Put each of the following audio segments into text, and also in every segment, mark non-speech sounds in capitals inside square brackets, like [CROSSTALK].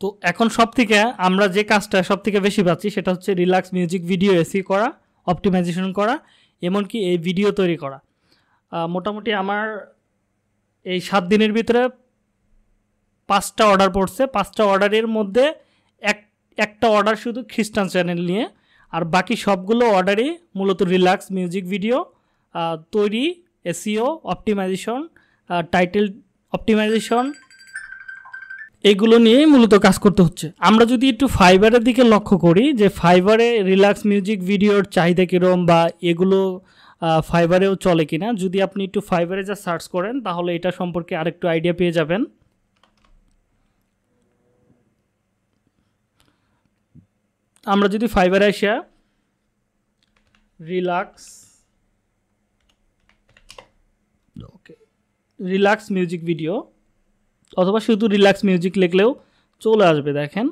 তো এখন সব থেকে আমরা যে কাজটা সব থেকে বেশি পাচ্ছি সেটা হচ্ছে রিল্যাক্স মিউজিক ভিডিও এসি করা, অপটিমাইজেশন করা, এমনকি এই ভিডিও তৈরি করা। মোটামুটি আমার এই সাত দিনের ভিতরে পাঁচটা অর্ডার পড়ছে। পাঁচটা অর্ডারের মধ্যে এক, একটা অর্ডার শুধু খ্রিস্টান চ্যানেল নিয়ে, আর বাকি সবগুলো অর্ডারই মূলত রিল্যাক্স মিউজিক ভিডিও তৈরি এসিও অপটিমাইজেশন টাইটেল অপটিমাইজেশন এগুলো নিয়েই মূলত কাজ করতে হচ্ছে। আমরা যদি একটু ফাইবারের দিকে লক্ষ্য করি, যে ফাইবারে রিল্যাক্স মিউজিক ভিডিওর চাহিদা কীরকম বা এগুলো ফাইবারেও চলে কিনা, যদি আপনি একটু ফাইবারে যা সার্চ করেন, তাহলে এটা সম্পর্কে আরেকটু আইডিয়া পেয়ে যাবেন। আমরা যদি ফাইবারে আসা, রিল্যাক্স রিল্যাক্স মিউজিক ভিডিও। অথবা শুধু রিল্যাক্স মিউজিক লিখলেও চলে আসবে, দেখেন।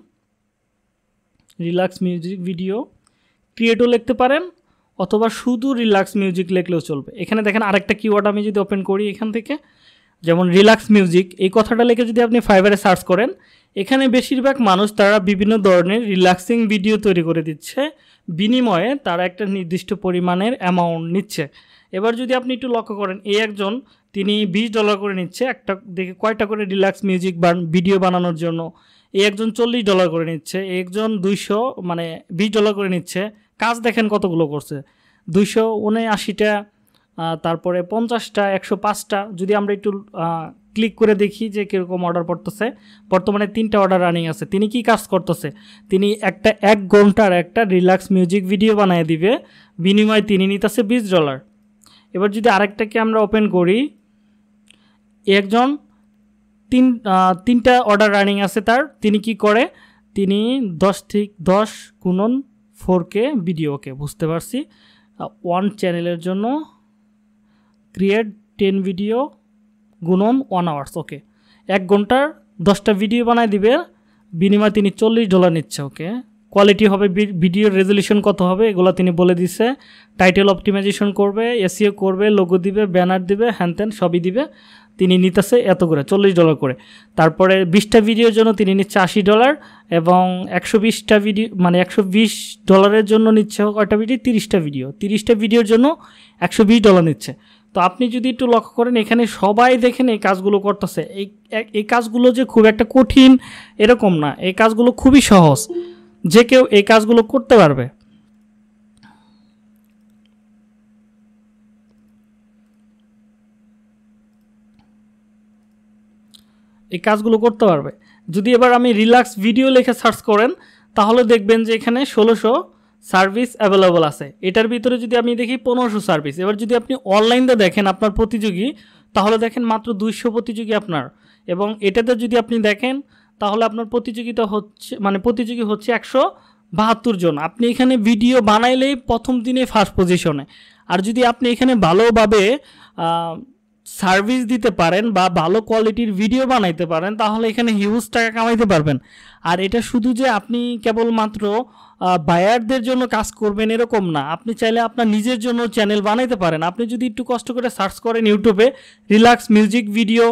রিল্যাক্স মিউজিক ভিডিও ক্রিয়েটও লিখতে পারেন, অথবা শুধু রিল্যাক্স মিউজিক লিখলেও চলবে। এখানে দেখেন আরেকটা কিওয়ার্ড আমি যদি ওপেন করি এখান থেকে, যেমন রিল্যাক্স মিউজিক, এই কথাটা লিখে যদি আপনি ফাইবারে সার্চ করেন, এখানে বেশিরভাগ মানুষ তারা বিভিন্ন ধরনের রিল্যাক্সিং ভিডিও তৈরি করে দিচ্ছে। বিনিময়ে তারা একটা নির্দিষ্ট পরিমাণের অ্যামাউন্ট নিচ্ছে। এবার যদি আপনি একটু লক্ষ্য করেন, এই একজন, তিনি বিশ ডলার করে নিচ্ছে, একটা দেখে কয়টা করে রিল্যাক্স মিউজিক বান ভিডিও বানানোর জন্য। এই একজন চল্লিশ ডলার করে নিচ্ছে একজন দুইশো মানে বিশ ডলার করে নিচ্ছে। কাজ দেখেন কতগুলো করছে। দুইশো উনআশিটা তারপরে পঞ্চাশটা, একশো পাঁচটা, যদি আমরা একটু ক্লিক করে দেখি যে কীরকম অর্ডার পড়তেছে। বর্তমানে তিনটা অর্ডার রানিং আছে। তিনি কি কাজ করতেছে? তিনি একটা এক ঘণ্টার একটা রিল্যাক্স মিউজিক ভিডিও বানিয়ে দিবে। বিনিময়ে তিনি নিতেছে বিশ ডলার এবার যদি আরেকটাকে আমরা ওপেন করি, একজন তিন তিনটা অর্ডার রানিং আছে তার, তিনি কি করে? তিনি দশ ঠিক দশ গুণন ফোর কে ভিডিওকে বুঝতে পারছি? ওয়ান চ্যানেলের জন্য ক্রিয়েট টেন ভিডিও গুণন ওয়ান আওয়ার্স ওকে এক ঘণ্টার দশটা ভিডিও বানায় দিবে, বিনিময়ে তিনি চল্লিশ ডলার নিচ্ছে ওকে কোয়ালিটি হবে ভিডিওর রেজলিউশন কত হবে, এগুলো তিনি বলে দিচ্ছে টাইটেল অপটিমাইজেশন করবে এসিও করবে লোগো দিবে ব্যানার দিবে হ্যান ত্যান সবই দিবে। তিনি নিতেছে এত করে, চল্লিশ ডলার করে। তারপরে বিশটা ভিডিওর জন্য তিনি নিচ্ছে আশি ডলার এবং একশো বিশটা ভিডিও মানে একশো বিশ ডলারের জন্য নিচ্ছে কয়টা ভিডিও তিরিশটা ভিডিও তিরিশটা ভিডিওর জন্য একশো বিশ ডলার নিচ্ছে। তো আপনি যদি একটু লক্ষ্য করেন, এখানে সবাই দেখেন এই কাজগুলো করতেছে। এই এই কাজগুলো যে খুব একটা কঠিন এরকম না। এই কাজগুলো খুবই সহজ। যে কেউ এই কাজগুলো করতে পারবে। এই কাজগুলো করতে পারবে। যদি এবার আমি রিল্যাক্স ভিডিও লিখে সার্চ করেন, তাহলে দেখবেন যে এখানে ষোলোশো সার্ভিস অ্যাভেলেবল আছে। এটার ভিতরে যদি আমি দেখি পনেরোশো সার্ভিস। এবার যদি আপনি অনলাইনে দেখেন আপনার প্রতিযোগী, তাহলে দেখেন মাত্র দুইশো প্রতিযোগী আপনার। এবং এটাতে যদি আপনি দেখেন তাহলে আপনার প্রতিযোগিতা হচ্ছে মানে প্রতিযোগী হচ্ছে একশো বাহাত্তর জন। আপনি এখানে ভিডিও বানাইলেই প্রথম দিনে ফার্স্ট পজিশনে আর যদি আপনি এখানে ভালোভাবে সার্ভিস দিতে পারেন বা ভালো কোয়ালিটির ভিডিও বানাইতে পারেন, তাহলে এখানে হিউজ টাকা কামাইতে পারবেন। আর এটা শুধু যে আপনি কেবলমাত্র বায়ারদের জন্য কাজ করবেন এরকম না। আপনি চাইলে আপনার নিজের জন্য চ্যানেল বানাইতে পারেন। আপনি যদি একটু কষ্ট করে সার্চ করেন ইউটিউবে রিল্যাক্স মিউজিক ভিডিও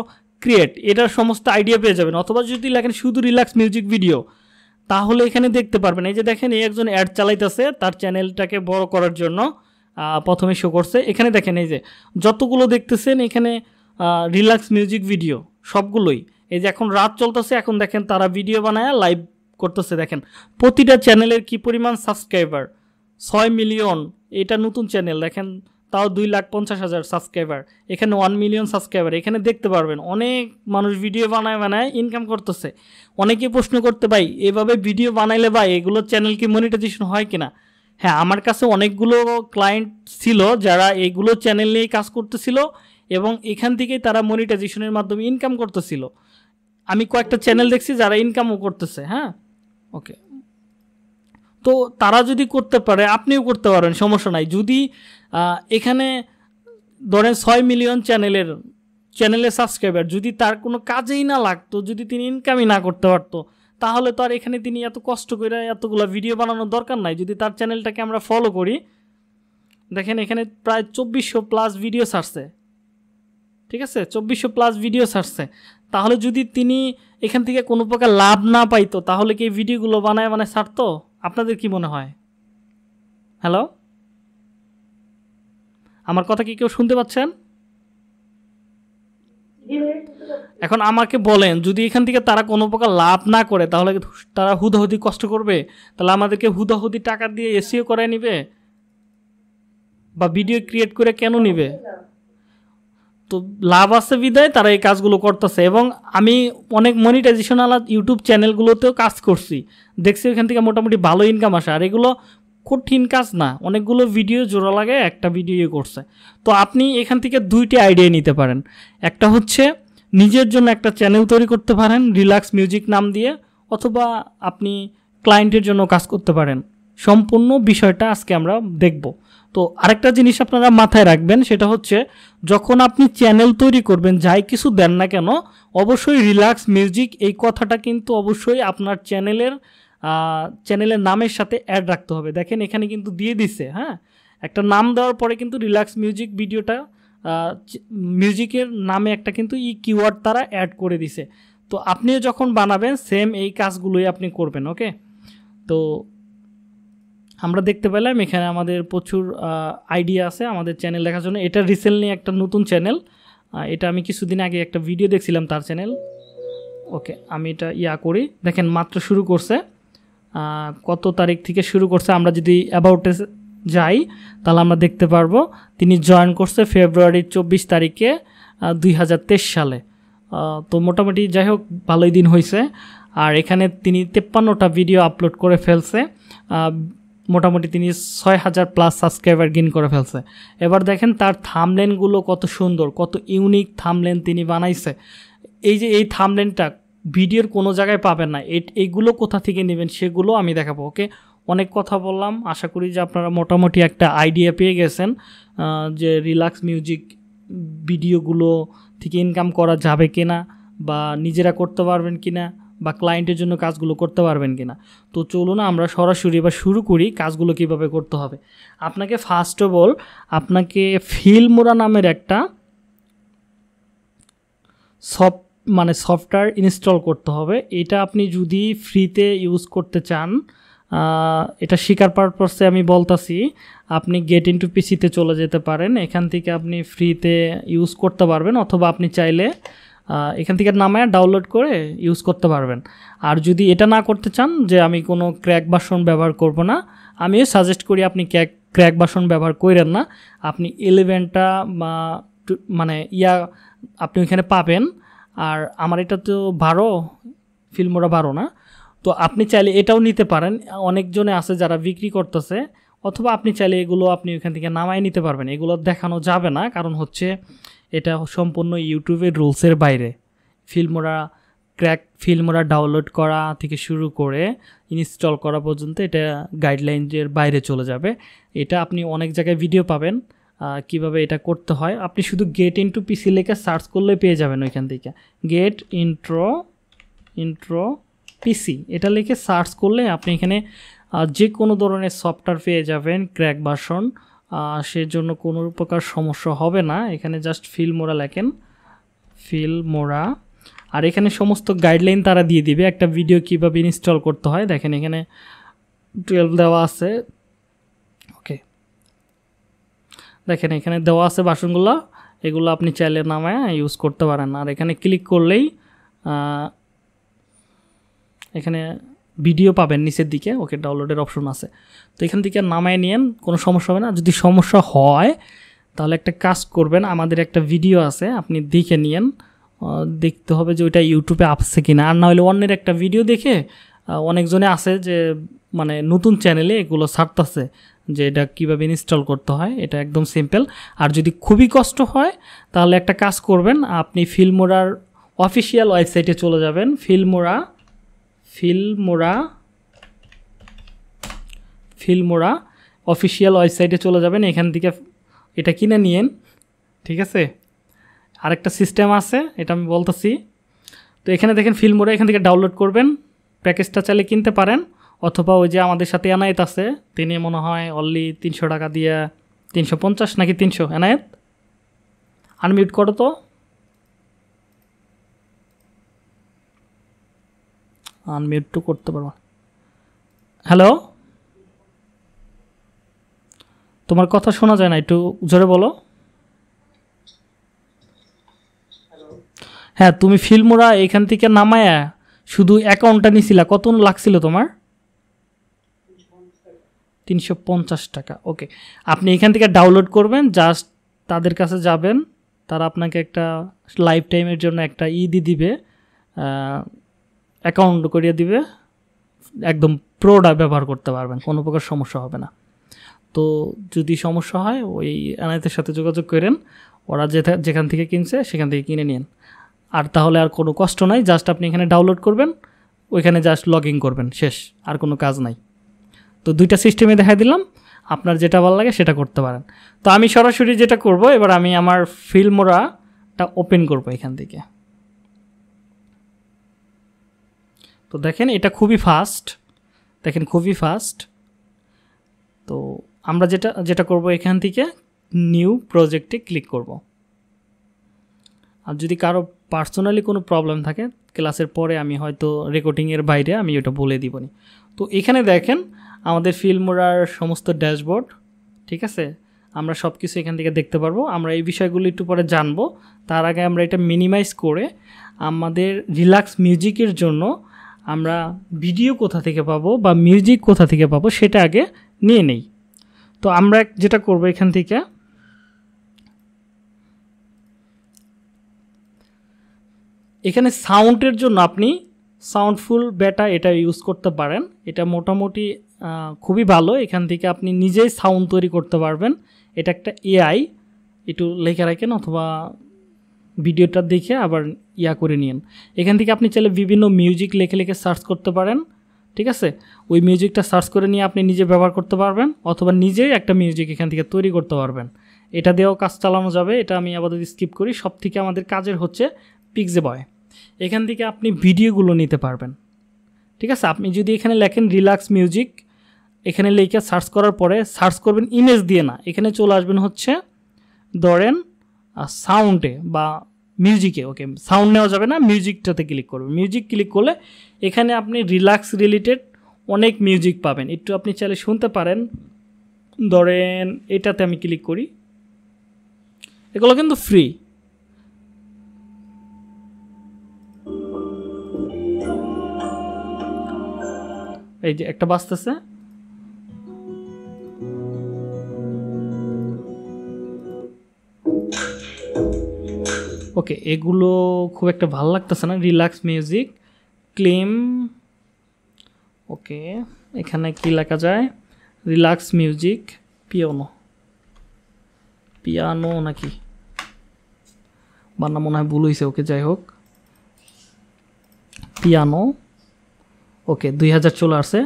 ক্রিয়েট এটার সমস্ত আইডিয়া পেয়ে যাবেন। অথবা যদি লেখেন শুধু রিল্যাক্স মিউজিক ভিডিও তাহলে এখানে দেখতে পারবেন। এই যে দেখেন, এই একজন অ্যাড চালাইতেছে, তার চ্যানেলটাকে বড় করার জন্য প্রথমে শো করছে। এখানে দেখেন, এই যে যতগুলো দেখতেছেন, এখানে রিল্যাক্স মিউজিক ভিডিও সবগুলোই। এই যে এখন রাত চলতেছে, এখন দেখেন তারা ভিডিও বানায় লাইভ করতেছে। দেখেন, প্রতিটা চ্যানেলের কি পরিমাণ সাবস্ক্রাইবার ছয় মিলিয়ন এটা নতুন চ্যানেল দেখেন তাও দুই লাখ পঞ্চাশ হাজার সাবস্ক্রাইবার এখানে ওয়ান মিলিয়ন সাবস্ক্রাইবার এখানে দেখতে পারবেন, অনেক মানুষ ভিডিও বানায় বানায় ইনকাম করতেছে। অনেকেই প্রশ্ন করতে, ভাই, এভাবে ভিডিও বানাইলে ভাই, এগুলো চ্যানেল কি মনিটাইজেশন হয় কিনা? হ্যাঁ আমার কাছে অনেকগুলো ক্লায়েন্ট ছিল যারা এইগুলো চ্যানেল নিয়েই কাজ করতেছিল এবং এখান থেকেই তারা মনিটাইজেশনের মাধ্যমে ইনকাম করতেছিল। আমি কয়েকটা চ্যানেল দেখছি যারা ইনকামও করতেছে হ্যাঁ? ওকে তো তারা যদি করতে পারে, আপনিও করতে পারেন, সমস্যা নাই। যদি এখানে ধরেন ছয় মিলিয়ন চ্যানেলের চ্যানেলের সাবস্ক্রাইবার যদি তার কোনো কাজেই না লাগতো, যদি তিনি ইনকামই না করতে পারতো, তাহলে তো আর এখানে তিনি এত কষ্ট করে এতগুলো ভিডিও বানানোর দরকার নাই। যদি তার চ্যানেলটাকে আমরা ফলো করি, দেখেন এখানে প্রায় চব্বিশশো প্লাস ভিডিও সারছে ঠিক আছে? চব্বিশশো প্লাস ভিডিও সারছে তাহলে যদি তিনি এখান থেকে কোনো প্রকার লাভ না পাইতো, তাহলে কি এই ভিডিওগুলো বানায় মানে সারতো আপনাদের কি মনে হয়? হ্যালো আমার কথা কি কেউ শুনতে পাচ্ছেন? এখন আমাকে বলেন, যদি এখান থেকে তারা কোনো প্রকার লাভ না করে, তাহলে তারা হুদাহুদি কষ্ট করবে? তাহলে আমাদেরকে হুদাহুদি টাকা দিয়ে এসিও করে নিবে? বা ভিডিও ক্রিয়েট করে কেন নিবে? তো লাভ আছে বিদায় তারা এই কাজগুলো করতেছে। এবং আমি অনেক মনিটাইজেশন আলা ইউটিউব চ্যানেলগুলোতেও কাজ করছি। দেখছি ওখান থেকে মোটামুটি ভালো ইনকাম আসে। আর এগুলো কঠিন কাজ না। অনেকগুলো ভিডিও জোড়া লাগে, একটা ভিডিও করছে। তো আপনি এখান থেকে দুইটি আইডিয়া নিতে পারেন। একটা হচ্ছে নিজের জন্য একটা চ্যানেল তৈরি করতে পারেন রিল্যাক্স মিউজিক নাম দিয়ে, অথবা আপনি ক্লায়েন্টের জন্য কাজ করতে পারেন। সম্পূর্ণ বিষয়টা আজকে আমরা দেখব। তো আরেকটা জিনিস আপনারা মাথায় রাখবেন, সেটা হচ্ছে যখন আপনি চ্যানেল তৈরি করবেন, যাই কিছু দেন না কেন, অবশ্যই রিল্যাক্স মিউজিক এই কথাটা কিন্তু অবশ্যই আপনার চ্যানেলের চ্যানেলের নামের সাথে অ্যাড রাখতে হবে। দেখেন এখানে কিন্তু দিয়ে দিছে হ্যাঁ? একটা নাম দেওয়ার পরে কিন্তু রিল্যাক্স মিউজিক ভিডিওটা মিউজিকের নামে একটা কিন্তু ই কিওয়ার্ড তারা অ্যাড করে দিছে। তো আপনিও যখন বানাবেন সেম এই কাজগুলোই আপনি করবেন ওকে তো আমরা দেখতে পেলাম, এখানে আমাদের প্রচুর আইডিয়া আছে আমাদের চ্যানেল দেখার জন্য। এটা রিসেন্টলি একটা নতুন চ্যানেল এটা আমি কিছুদিন আগে একটা ভিডিও দেখছিলাম তার চ্যানেল ওকে আমি এটা ইয়া করি। দেখেন, মাত্র শুরু করছে। কত তারিখ থেকে শুরু করছে, আমরা যদি অ্যাবাউটে যাই, তাহলে আমরা দেখতে পারব, তিনি জয়েন করছে ফেব্রুয়ারির চব্বিশ তারিখে দুই হাজার তেইশ সালে। তো মোটামুটি যাই হোক, ভালোই দিন হয়েছে আর এখানে তিনি তেপ্পান্নটা ভিডিও আপলোড করে ফেলছে মোটামুটি তিনি ছয় হাজার প্লাস সাবস্ক্রাইবার গেন করে ফেলছে। এবার দেখেন তার থামলেনগুলো কত সুন্দর, কত ইউনিক থামলেন তিনি বানাইছে। এই যে এই থামলেনটা ভিডিওর কোনো জায়গায় পাবেন না। এইগুলো কোথা থেকে নেবেন সেগুলো আমি দেখাবো, ওকে? অনেক কথা বললাম, আশা করি যে আপনারা মোটামুটি একটা আইডিয়া পেয়ে গেছেন যে রিল্যাক্স মিউজিক ভিডিওগুলো থেকে ইনকাম করা যাবে কিনা, বা নিজেরা করতে পারবেন কিনা, বা ক্লায়েন্টের জন্য কাজগুলো করতে পারবেন কিনা। তো চলুন আমরা সরাসরি বা শুরু করি, কাজগুলো কীভাবে করতে হবে। আপনাকে ফার্স্ট অফ অল আপনাকে ফিলমোরা নামের একটা সফট মানে সফটওয়্যার ইনস্টল করতে হবে। এটা আপনি যদি ফ্রিতে ইউজ করতে চান এটা শিকার পারপাসে আমি বলতাছি, আপনি গেট ইন্টু পিসিতে চলে যেতে পারেন। এখান থেকে আপনি ফ্রিতে ইউজ করতে পারবেন অথবা আপনি চাইলে এখান থেকে নামায় ডাউনলোড করে ইউজ করতে পারবেন। আর যদি এটা না করতে চান যে আমি কোনো ক্র্যাক বাসন ব্যবহার করব না, আমিও সাজেস্ট করি আপনি ক্র্যাক ক্র্যাক বাসন ব্যবহার করেন না। আপনি ইলেভেনটা বা মানে ইয়া আপনি ওইখানে পাবেন। আর আমার এটা তো বারো, ফিল্মোরা বারো না। তো আপনি চাইলে এটাও নিতে পারেন। অনেকজনে আছে যারা বিক্রি করতেছে, অথবা আপনি চাইলে এগুলো আপনি ওইখান থেকে নামাই নিতে পারবেন। এগুলো দেখানো যাবে না, কারণ হচ্ছে এটা সম্পূর্ণ ইউটিউবের রুলসের বাইরে। ফিল্মোরা ক্র্যাক, ফিল্মোরা ডাউনলোড করা থেকে শুরু করে ইনস্টল করা পর্যন্ত এটা গাইডলাইনের বাইরে চলে যাবে। এটা আপনি অনেক জায়গায় ভিডিও পাবেন। কীভাবে এটা করতে হয়। আপনি শুধু গেট ইন্টু পিসি লেখে সার্চ করলে পেয়ে যাবেন ওইখান থেকে। গেট ইন্ট্রো ইন্ট্রো পিসি এটা লিখে সার্চ করলে আপনি এখানে যে কোনো ধরনের সফটওয়্যার পেয়ে যাবেন ক্র্যাক বাসন সেজন্য কোনো প্রকার সমস্যা হবে না। এখানে জাস্ট ফিল মোড়া লেখেন। ফিল মোড়া আর এখানে সমস্ত গাইডলাইন তারা দিয়ে দিবে। একটা ভিডিও কীভাবে ইনস্টল করতে হয়। দেখেন এখানে টুয়েলভ দেওয়া আছে ওকে দেখেন, এখানে দেওয়া আছে বাসনগুলো। এগুলো আপনি চাইলে নামায় ইউজ করতে পারেন। আর এখানে ক্লিক করলেই এখানে ভিডিও পাবেন নিচের দিকে। ওকে ডাউনলোডের অপশন আছে। তো এখান থেকে নামায় নিয়েন, কোনো সমস্যা হবে না। যদি সমস্যা হয়, তাহলে একটা কাজ করবেন। আমাদের একটা ভিডিও আছে, আপনি দেখে নিয়েন। দেখতে হবে যে ওইটা ইউটিউবে আসছে কি না আর না হলে অন্যের একটা ভিডিও দেখে অনেকজনে আছে যে মানে নতুন চ্যানেলে এগুলো ছাড়তেছে। যে এটা কীভাবে ইনস্টল করতে হয়, এটা একদম সিম্পল আর যদি খুবই কষ্ট হয়, তাহলে একটা কাজ করবেন, আপনি ফিল্মোরার অফিসিয়াল ওয়েবসাইটে চলে যাবেন, ফিল্মোরা ফিল্মোরা ফিল্মোরা অফিসিয়াল ওয়েবসাইটে চলে যাবেন, এখান থেকে এটা কিনে নিয়েন, ঠিক আছে? আরেকটা সিস্টেম আছে, এটা আমি বলতেছি। তো এখানে দেখেন ফিল্মোরা এখান থেকে ডাউনলোড করবেন, প্যাকেজটা চাইলে কিনতে পারেন। অথবা ওই যে আমাদের সাথে এনায়েত আছে, তিনি মনে হয় অনলি তিনশো টাকা দিয়ে তিনশো পঞ্চাশ নাকি তিনশো, এনায়েত? আনমিউট করো তো। আনমিউট তো করতে পারব। হ্যালো তোমার কথা শোনা যায় না, একটু জোরে বলো। হ্যাঁ তুমি ফিল্মোরা এখান থেকে নামায়া শুধু অ্যাকাউন্টটা নিছিলা, কত লাগছিল তোমার? তিনশো পঞ্চাশ টাকা। ওকে আপনি এখান থেকে ডাউনলোড করবেন জাস্ট তাদের কাছে যাবেন, তারা আপনাকে একটা লাইফ টাইমের জন্য একটা ই দিয়ে দিবে অ্যাকাউন্ট করিয়ে দিবে, একদম প্রোডা ব্যবহার করতে পারবেন, কোনো প্রকার সমস্যা হবে না। তো যদি সমস্যা হয়, ওই এনআইতের সাথে যোগাযোগ করেন, ওরা যেখান থেকে কিনছে, সেখান থেকে কিনে নিন আর তাহলে আর কোনো কষ্ট নাই জাস্ট আপনি এখানে ডাউনলোড করবেন, ওইখানে জাস্ট লগ ইন করবেন, শেষ, আর কোনো কাজ নাই। তো দুইটা সিস্টেমে দেখা দিলাম। আপনার যেটা ভালো লাগে সেটা করতে পারেন। তো আমি সরাসরি যেটা করব, এবার আমি আমার ফিল্মোরাটা ওপেন করব এখান থেকে। তো দেখেন, এটা খুবই ফাস্ট দেখেন, খুবই ফাস্ট তো আমরা যেটা যেটা করব এখান থেকে নিউ প্রজেক্টে ক্লিক করব। আর যদি কারও পার্সোনালি কোনো প্রবলেম থাকে ক্লাসের পরে আমি হয়তো রেকর্ডিংয়ের বাইরে আমি ওটা বলে দিবনি। তো এখানে দেখেন আমাদের ফিল্মোরার সমস্ত ড্যাশবোর্ড, ঠিক আছে? আমরা সব কিছু এখান থেকে দেখতে পারব। আমরা এই বিষয়গুলো একটু পরে জানব। তার আগে আমরা এটা মিনিমাইজ করে আমাদের রিল্যাক্স মিউজিকের জন্য আমরা ভিডিও কোথা থেকে পাবো বা মিউজিক কোথা থেকে পাবো সেটা আগে নিয়ে নেই। তো আমরা যেটা করব এখান থেকে, এখানে সাউন্ডের জন্য আপনি সাউন্ডফুল বেটা এটা ইউজ করতে পারেন। এটা মোটামুটি খুবই ভালো। এখান থেকে আপনি নিজেই সাউন্ড তৈরি করতে পারবেন। এটা একটা এআই একটু লেখা রাখেন অথবা ভিডিওটা দেখে আবার ইয়া করে নিন এখান থেকে আপনি চাইলে বিভিন্ন মিউজিক লেখে লেখে সার্চ করতে পারেন, ঠিক আছে? ওই মিউজিকটা সার্চ করে নিয়ে আপনি নিজে ব্যবহার করতে পারবেন অথবা নিজেই একটা মিউজিক এখান থেকে তৈরি করতে পারবেন। এটা দিয়েও কাজ চালানো যাবে। এটা আমি আপাতত স্কিপ করি। সব থেকে আমাদের কাজের হচ্ছে পিকজে বয় এখান থেকে আপনি ভিডিওগুলো নিতে পারবেন। ঠিক আছে? আপনি যদি এখানে লেখেন রিল্যাক্স মিউজিক এখানে লিখে সার্চ করার পরে সার্চ করবেন ইমেজ দিয়ে না। এখানে চলে আসবেন হচ্ছে ধরেন সাউন্ডে বা মিউজিকে ওকে সাউন্ড নেওয়া যাবে না মিউজিকটাতে ক্লিক করবেন। মিউজিক ক্লিক করলে এখানে আপনি রিল্যাক্স রিলেটেড অনেক মিউজিক পাবেন। একটু আপনি চাইলে শুনতে পারেন। ধরেন, এটাতে আমি ক্লিক করি। এগুলো কিন্তু ফ্রি এই যে একটা বাজতেছে। ওকে এগুলো খুব একটা ভালো লাগতেছে না। রিল্যাক্স মিউজিক ক্লেম ওকে এখানে কি লেখা যায়? রিল্যাক্স মিউজিক পিয়ানো পিয়ানো নাকি? বান্না মনে হয় ভুল হয়েছে ওকে যাই হোক। পিয়ানো ওকে দুই হাজার চলে আসে।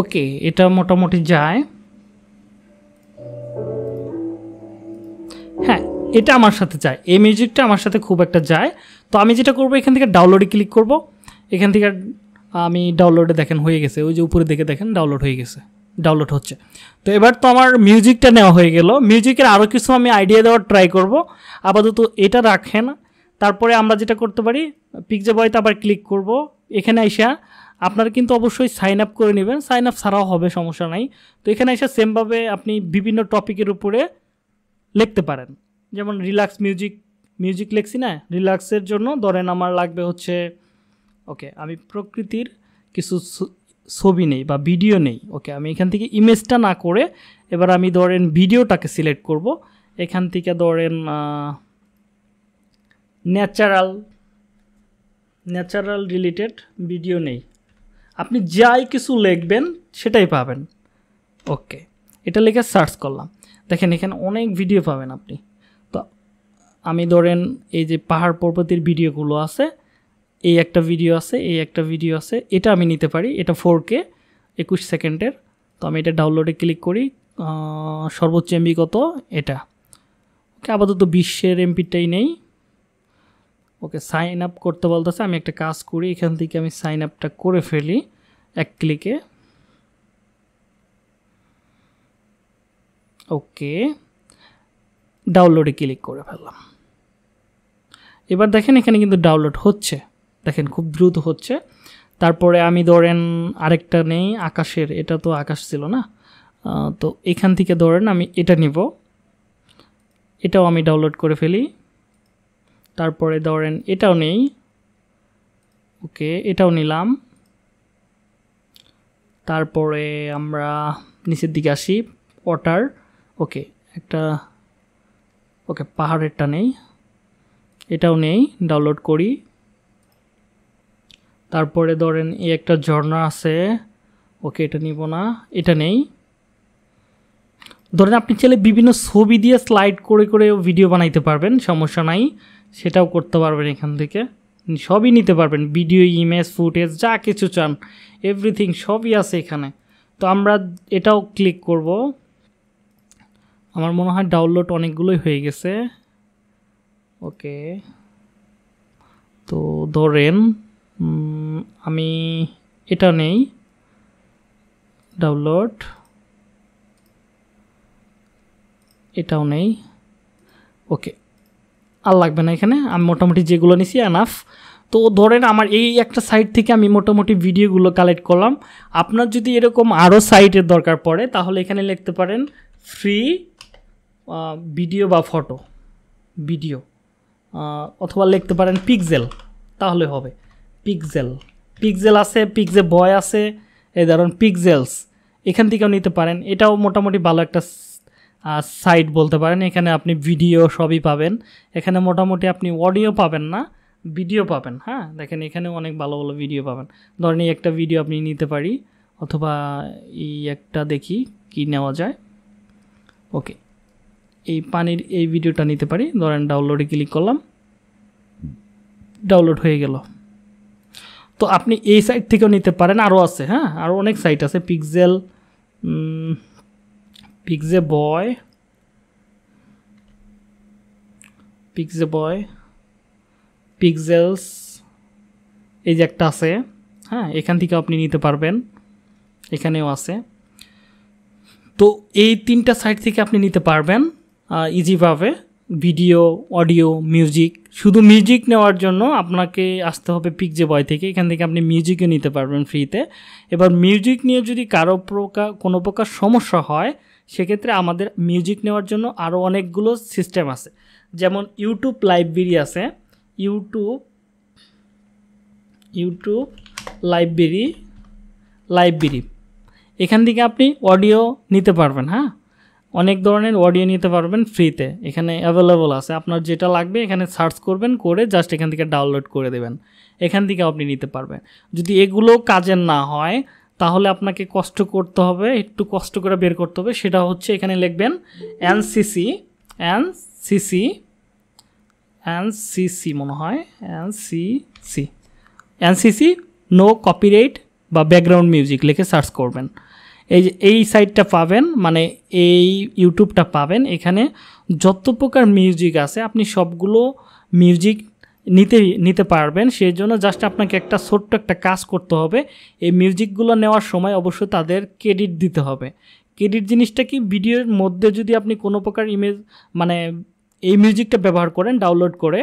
ওকে, এটা মোটামুটি যায়। হ্যাঁ এটা আমার সাথে যায়। এই মিউজিকটা আমার সাথে খুব একটা যায়। তো আমি যেটা করব, এখান থেকে ডাউনলোডে ক্লিক করব। এখান থেকে আমি ডাউনলোডে দেখেন, হয়ে গেছে। ওই যে উপরে দেখে দেখেন ডাউনলোড হয়ে গেছে। ডাউনলোড হচ্ছে। তো এবার তো আমার মিউজিকটা নেওয়া হয়ে গেল। মিউজিকের আরও কিছু আমি আইডিয়া দেওয়ার ট্রাই করব। আপাতত এটা রাখেন। তারপরে আমরা যেটা করতে পারি পিকজে বয়তে আবার ক্লিক করব। এখানে আইসা আপনারা কিন্তু অবশ্যই সাইন আপ করে নেবেন। সাইন আপ ছাড়াও হবে, সমস্যা নাই। তো এখানে এসে সেমভাবে আপনি বিভিন্ন টপিকের উপরে লিখতে পারেন। যেমন রিল্যাক্স মিউজিক মিউজিক লিখছি না? রিল্যাক্সের জন্য ধরেন আমার লাগবে হচ্ছে ওকে আমি প্রকৃতির কিছু ছবি নেই বা ভিডিও নেই ওকে আমি এখান থেকে ইমেজটা না করে এবার আমি ধরেন ভিডিওটাকে সিলেক্ট করব। এখান থেকে ধরেন ন্যাচারাল ন্যাচারাল রিলেটেড ভিডিও নেই। আপনি যাই কিছু লিখবেন, সেটাই পাবেন। ওকে, এটা লিখে সার্চ করলাম। দেখেন, এখানে অনেক ভিডিও পাবেন আপনি। তো আমি ধরেন, এই যে পাহাড় পর্বতের ভিডিওগুলো আছে, এই একটা ভিডিও আছে, এই একটা ভিডিও আছে, এটা আমি নিতে পারি, এটা ফোর কে একুশ সেকেন্ডের। তো আমি এটা ডাউনলোডে ক্লিক করি সর্বোচ্চ এমবি কত? এটা। ওকে, আপাতত বিশ্বের এমপিটাই নেই। ওকে সাইন আপ করতে বলতেছে, আমি একটা কাজ করি, এখান থেকে আমি সাইন আপটা করে ফেলি, এক ক্লিকে ওকে ডাউনলোডে ক্লিক করে ফেললাম। এবার দেখেন এখানে কিন্তু ডাউনলোড হচ্ছে। দেখেন খুব দ্রুত হচ্ছে। তারপরে আমি ধরেন আরেকটা নেই, আকাশের, এটা তো আকাশ ছিল না। তো এখান থেকে ধরেন আমি এটা নিব। এটাও আমি ডাউনলোড করে ফেলি। তারপরে ধরেন এটাও নেই। ওকে, এটাও নিলাম। তারপরে আমরা নিচের দিকে আসি, ওয়াটার। ওকে, একটা, ওকে, পাহাড়েরটা নেই। এটাও নেই, ডাউনলোড করি। তারপরে ধরেন এই একটা ঝর্ণা আছে। ওকে, এটা নিব না, এটা নেই। ধরেন আপনি চাইলে বিভিন্ন ছবি দিয়ে স্লাইড করে করে ভিডিও বানাইতে পারবেন, সমস্যা নাই। সেটাও করতে পারবেন এখান থেকে। সবই নিতে পারবেন, ভিডিও, ইমেজ, ফুটেজ, যা কিছু চান এভরিথিং সবই আছে এখানে। তো আমরা এটাও ক্লিক করব। আমার মনে হয় ডাউনলোড অনেকগুলোই হয়ে গেছে। ওকে। তো ধরেন আমি এটা নেই। ডাউনলোড এটাও নেই। ওকে। আর লাগবে না এখানে। আমি মোটামুটি যেগুলো নিছি এনাফ তো ধরেন আমার এই একটা সাইট থেকে আমি মোটামুটি ভিডিওগুলো কালেক্ট করলাম। আপনার যদি এরকম আরও সাইটের দরকার পড়ে, তাহলে এখানে লিখতে পারেন ফ্রি ভিডিও বা ফটো ভিডিও অথবা লিখতে পারেন পিকজেল তাহলে হবে। পিকজেল পিকজেল আছে পিকজে বয় আছে। এই ধরুন পিকজেলস এখান থেকেও নিতে পারেন। এটাও মোটামুটি ভালো একটা সাইট বলতে পারেন, এখানে আপনি ভিডিও সবই পাবেন। এখানে মোটামুটি আপনি অডিও পাবেন না ভিডিও পাবেন হ্যাঁ? দেখেন এখানে অনেক ভালো ভালো ভিডিও পাবেন। ধরেন এই একটা ভিডিও আপনি নিতে পারি, অথবা এই একটা দেখি কি নেওয়া যায়। ওকে এই পানির এই ভিডিওটা নিতে পারি, ধরেন ডাউনলোডে ক্লিক করলাম। ডাউনলোড হয়ে গেল। তো আপনি এই সাইট থেকেও নিতে পারেন, আরও আছে হ্যাঁ? আরও অনেক সাইট আছে পিকজেল পিকজে বয় পিকজে বয় পিকজেলস এই যে একটা আছে হ্যাঁ এখান থেকে আপনি নিতে পারবেন। এখানেও আছে। তো এই তিনটা সাইট থেকে আপনি নিতে পারবেন ইজিভাবে ভিডিও অডিও মিউজিক শুধু মিউজিক নেওয়ার জন্য আপনাকে আসতে হবে পিকজে বয় থেকে। এখান থেকে আপনি মিউজিকও নিতে পারবেন ফ্রিতে এবার মিউজিক নিয়ে যদি কারও প্রকার, কোনো প্রকার সমস্যা হয় সেক্ষেত্রে আমাদের মিউজিক নেওয়ার জন্য আরও অনেকগুলো সিস্টেম আছে। যেমন ইউটিউব লাইব্রেরি আছে। ইউটিউব ইউটিউব লাইব্রেরি লাইব্রেরি এখান থেকে আপনি অডিও নিতে পারবেন হ্যাঁ? অনেক ধরনের অডিও নিতে পারবেন ফ্রিতে এখানে অ্যাভেলেবল আছে। আপনার যেটা লাগবে এখানে সার্চ করবেন, করে জাস্ট এখান থেকে ডাউনলোড করে দেবেন। এখান থেকে আপনি নিতে পারবেন। যদি এগুলো কাজের না হয় তাহলে আপনাকে কষ্ট করতে হবে, একটু কষ্ট করে বের করতে হবে। সেটা হচ্ছে এখানে লিখবেন এনসিসি এনসিসি এনসিসি মনে হয়, এনসিসি। এনসিসি নো কপিরাইট বা ব্যাকগ্রাউন্ড মিউজিক লিখে সার্চ করবেন। এই যে, এই সাইটটা পাবেন মানে এই ইউটিউবটা পাবেন। এখানে যত প্রকার মিউজিক আছে, আপনি সবগুলো মিউজিক নিতে নিতে পারবেন। সেই জন্য জাস্ট আপনাকে একটা ছোট্ট একটা কাজ করতে হবে। এই মিউজিকগুলো নেওয়ার সময় অবশ্যই তাদের ক্রেডিট দিতে হবে। ক্রেডিট জিনিসটা কি? ভিডিওর মধ্যে যদি আপনি কোনো প্রকার ইমেজ মানে এই মিউজিকটা ব্যবহার করেন ডাউনলোড করে,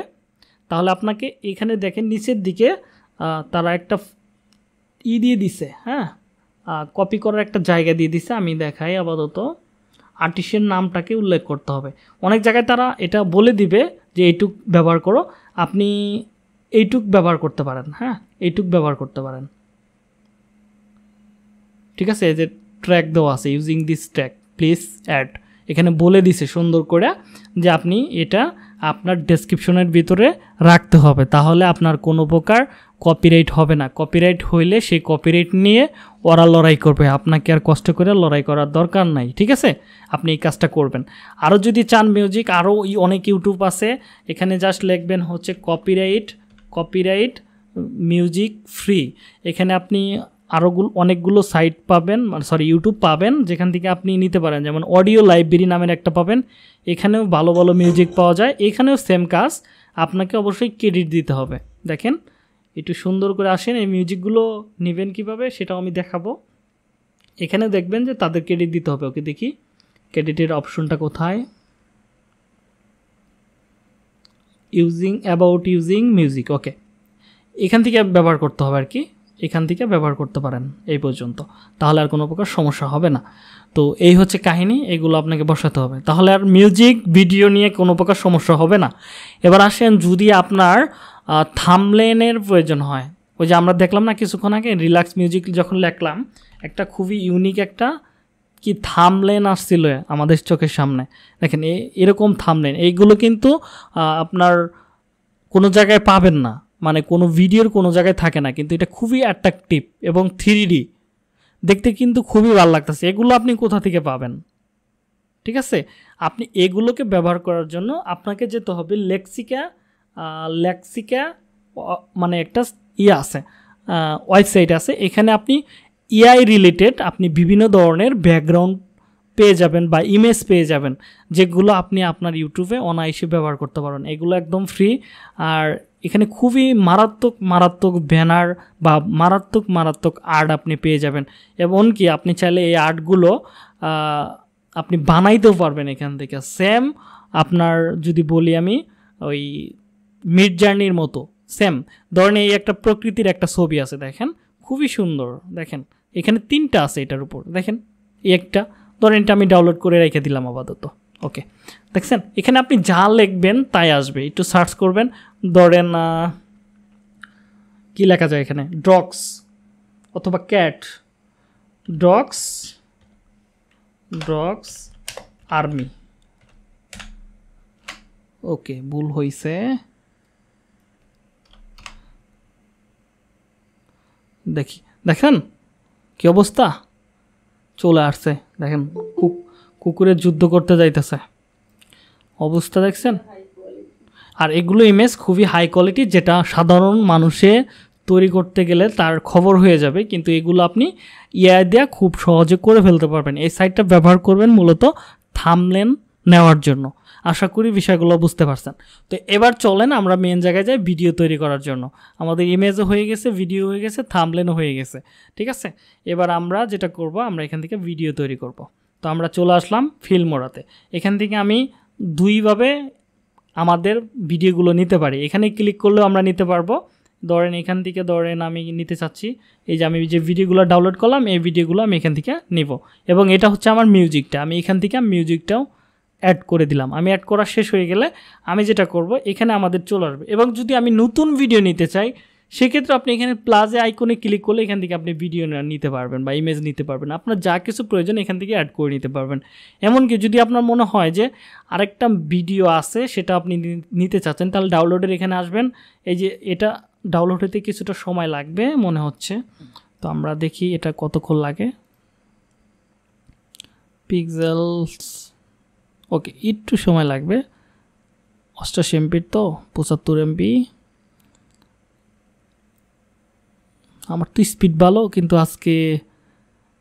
তাহলে আপনাকে এখানে দেখেন নিচের দিকে তারা একটা ই দিয়ে দিছে হ্যাঁ? কপি করার একটা জায়গা দিয়ে দিছে, আমি দেখাই আপাতত। আর্টিস্টের নামটাকে উল্লেখ করতে হবে। অনেক জায়গায় তারা এটা বলে দিবে যে এইটুক ব্যবহার করো, আপনি এইটুক ব্যবহার করতে পারেন হ্যাঁ? এইটুক ব্যবহার করতে পারেন। ঠিক আছে? যে ট্র্যাক দেওয়া আছে using this track please add এখানে বলে দিছে সুন্দর করে যে আপনি এটা আপনার ডেসক্রিপশনের ভিতরে রাখতে হবে। তাহলে আপনার কোনো প্রকার কপিরাইট হবে না। কপিরাইট হইলে সেই কপিরাইট নিয়ে ওরা লড়াই করবে। আপনাকে আর কষ্ট করে লড়াই করার দরকার নাই, ঠিক আছে? আপনি এই কাজটা করবেন। আরও যদি চান মিউজিক আরও অনেক ইউটিউব আছে। এখানে জাস্ট লিখবেন হচ্ছে কপিরাইট কপিরাইট মিউজিক ফ্রি এখানে আপনি আরও অনেকগুলো সাইট পাবেন সরি ইউটিউব পাবেন, যেখান থেকে আপনি নিতে পারেন। যেমন অডিও লাইব্রেরি নামের একটা পাবেন, এখানেও ভালো ভালো মিউজিক পাওয়া যায়, এখানেও সেম কাজ, আপনাকে অবশ্যই ক্রেডিট দিতে হবে। দেখেন, একটু সুন্দর করে আসেন, এই মিউজিকগুলো নেবেন কীভাবে সেটাও আমি দেখাবো। এখানে দেখবেন যে তাদের ক্রেডিট দিতে হবে। ওকে, দেখি ক্রেডিটের অপশনটা কোথায়? Using about using music okay এখান থেকে ব্যবহার করতে হবে আর কি। এখান থেকে ব্যবহার করতে পারেন, এই পর্যন্ত। তাহলে আর কোনো প্রকার সমস্যা হবে না। তো এই হচ্ছে কাহিনী, এগুলো আপনাকে বসাতে হবে। তাহলে আর মিউজিক, ভিডিও নিয়ে কোনো প্রকার সমস্যা হবে না। এবার আসেন, যদি আপনার থামলেনের প্রয়োজন হয়। ওই যে আমরা দেখলাম না কিছুক্ষণ আগে, রিল্যাক্স মিউজিক যখন লেখলাম, একটা খুবই ইউনিক একটা কি থামলেন আসছিল আমাদের চোখের সামনে। দেখেন এরকম থামলেন। এইগুলো কিন্তু আপনার কোনো জায়গায় পাবেন না। মানে কোনো ভিডিওর কোনো জায়গায় থাকে না, কিন্তু এটা খুবই অ্যাট্রাকটিভ এবং থ্রি দেখতে কিন্তু খুবই ভালো লাগতেছে। এগুলো আপনি কোথা থেকে পাবেন? ঠিক আছে? আপনি এগুলোকে ব্যবহার করার জন্য আপনাকে যেতে হবে লেক্সিকা লেক্সিকা মানে একটা ইয়ে আছে ওয়েবসাইট আছে। এখানে আপনি ইআই রিলেটেড আপনি বিভিন্ন ধরনের ব্যাকগ্রাউন্ড পেয়ে যাবেন বা ইমেজ পেয়ে যাবেন, যেগুলো আপনি আপনার ইউটিউবে অনায়াসে ব্যবহার করতে পারেন এগুলো একদম ফ্রি আর এখানে খুবই মারাত্মক মারাত্মক ব্যানার বা মারাত্মক মারাত্মক আর্ট আপনি পেয়ে যাবেন। এমনকি আপনি চাইলে এই আর্টগুলো আপনি বানাইতেও পারবেন এখান থেকে। সেম আপনার যদি বলি আমি, ওই মিড জার্নির মতো। সেম ধরেন এই একটা প্রকৃতির একটা ছবি আছে, দেখেন। খুবই সুন্দর, দেখেন। এখানে তিনটা আছে এটার উপর, দেখেন। এই একটা, ধরেন এটা আমি ডাউনলোড করে রেখে দিলাম আপাতত। ওকে দেখছেন, এখানে আপনি যা লিখবেন তাই আসবে। একটু সার্চ করবেন। ধরেন কি লেখা যায় এখানে? ড্রগস অথবা cat drugs drugs army okay ভুল হয়েছে দেখি, দেখেন কি অবস্থা? চলে আসছে। দেখেন কুকুরের যুদ্ধ করতে যাইতেছে। অবস্থা দেখছেন? আর এগুলো ইমেজ খুবই হাই কোয়ালিটি যেটা সাধারণ মানুষে তৈরি করতে গেলে তার খবর হয়ে যাবে, কিন্তু এগুলো আপনি ইয়া দেওয়া খুব সহজে করে ফেলতে পারবেন। এই সাইটটা ব্যবহার করবেন মূলত থামলেন নেওয়ার জন্য। আশা করি বিষয়গুলো বুঝতে পারছেন। তো এবার চলেন আমরা মেন জায়গায় যাই ভিডিও তৈরি করার জন্য। আমাদের ইমেজও হয়ে গেছে ভিডিও হয়ে গেছে থামলেনও হয়ে গেছে। ঠিক আছে? এবার আমরা যেটা করব, আমরা এখান থেকে ভিডিও তৈরি করব। তো আমরা চলে আসলাম ফিল্মোরাতে এখান থেকে আমি দুইভাবে আমাদের ভিডিওগুলো নিতে পারি। এখানে ক্লিক করলেও আমরা নিতে পারব। ধরেন এখান থেকে ধরেন আমি নিতে চাচ্ছি, এই যে আমি যে ভিডিওগুলো ডাউনলোড করলাম, এই ভিডিওগুলো আমি এখান থেকে নিব। এবং এটা হচ্ছে আমার মিউজিকটা আমি এখান থেকে মিউজিকটাও অ্যাড করে দিলাম। আমি অ্যাড করা শেষ হয়ে গেলে আমি যেটা করব, এখানে আমাদের চলে আসবে। এবং যদি আমি নতুন ভিডিও নিতে চাই সেক্ষেত্রে আপনি এখানে প্লাজে আইকনে ক্লিক করলে এখান থেকে আপনি ভিডিও নিতে পারবেন বা ইমেজ নিতে পারবেন। আপনার যা কিছু প্রয়োজন এখান থেকে অ্যাড করে নিতে পারবেন। এমনকি যদি আপনার মনে হয় যে আরেকটা ভিডিও আছে, সেটা আপনি নিতে চাচ্ছেন, তাহলে ডাউনলোডের এখানে আসবেন। এই যে এটা ডাউনলোড হতে কিছুটা সময় লাগবে, মনে হচ্ছে। তো আমরা দেখি এটা কতক্ষণ লাগে। পিক্সেলস ওকে একটু সময় লাগবে। অষ্টাশি এমপির তো, পঁচাত্তর এমপি আমার তো স্পিড ভালো, কিন্তু আজকে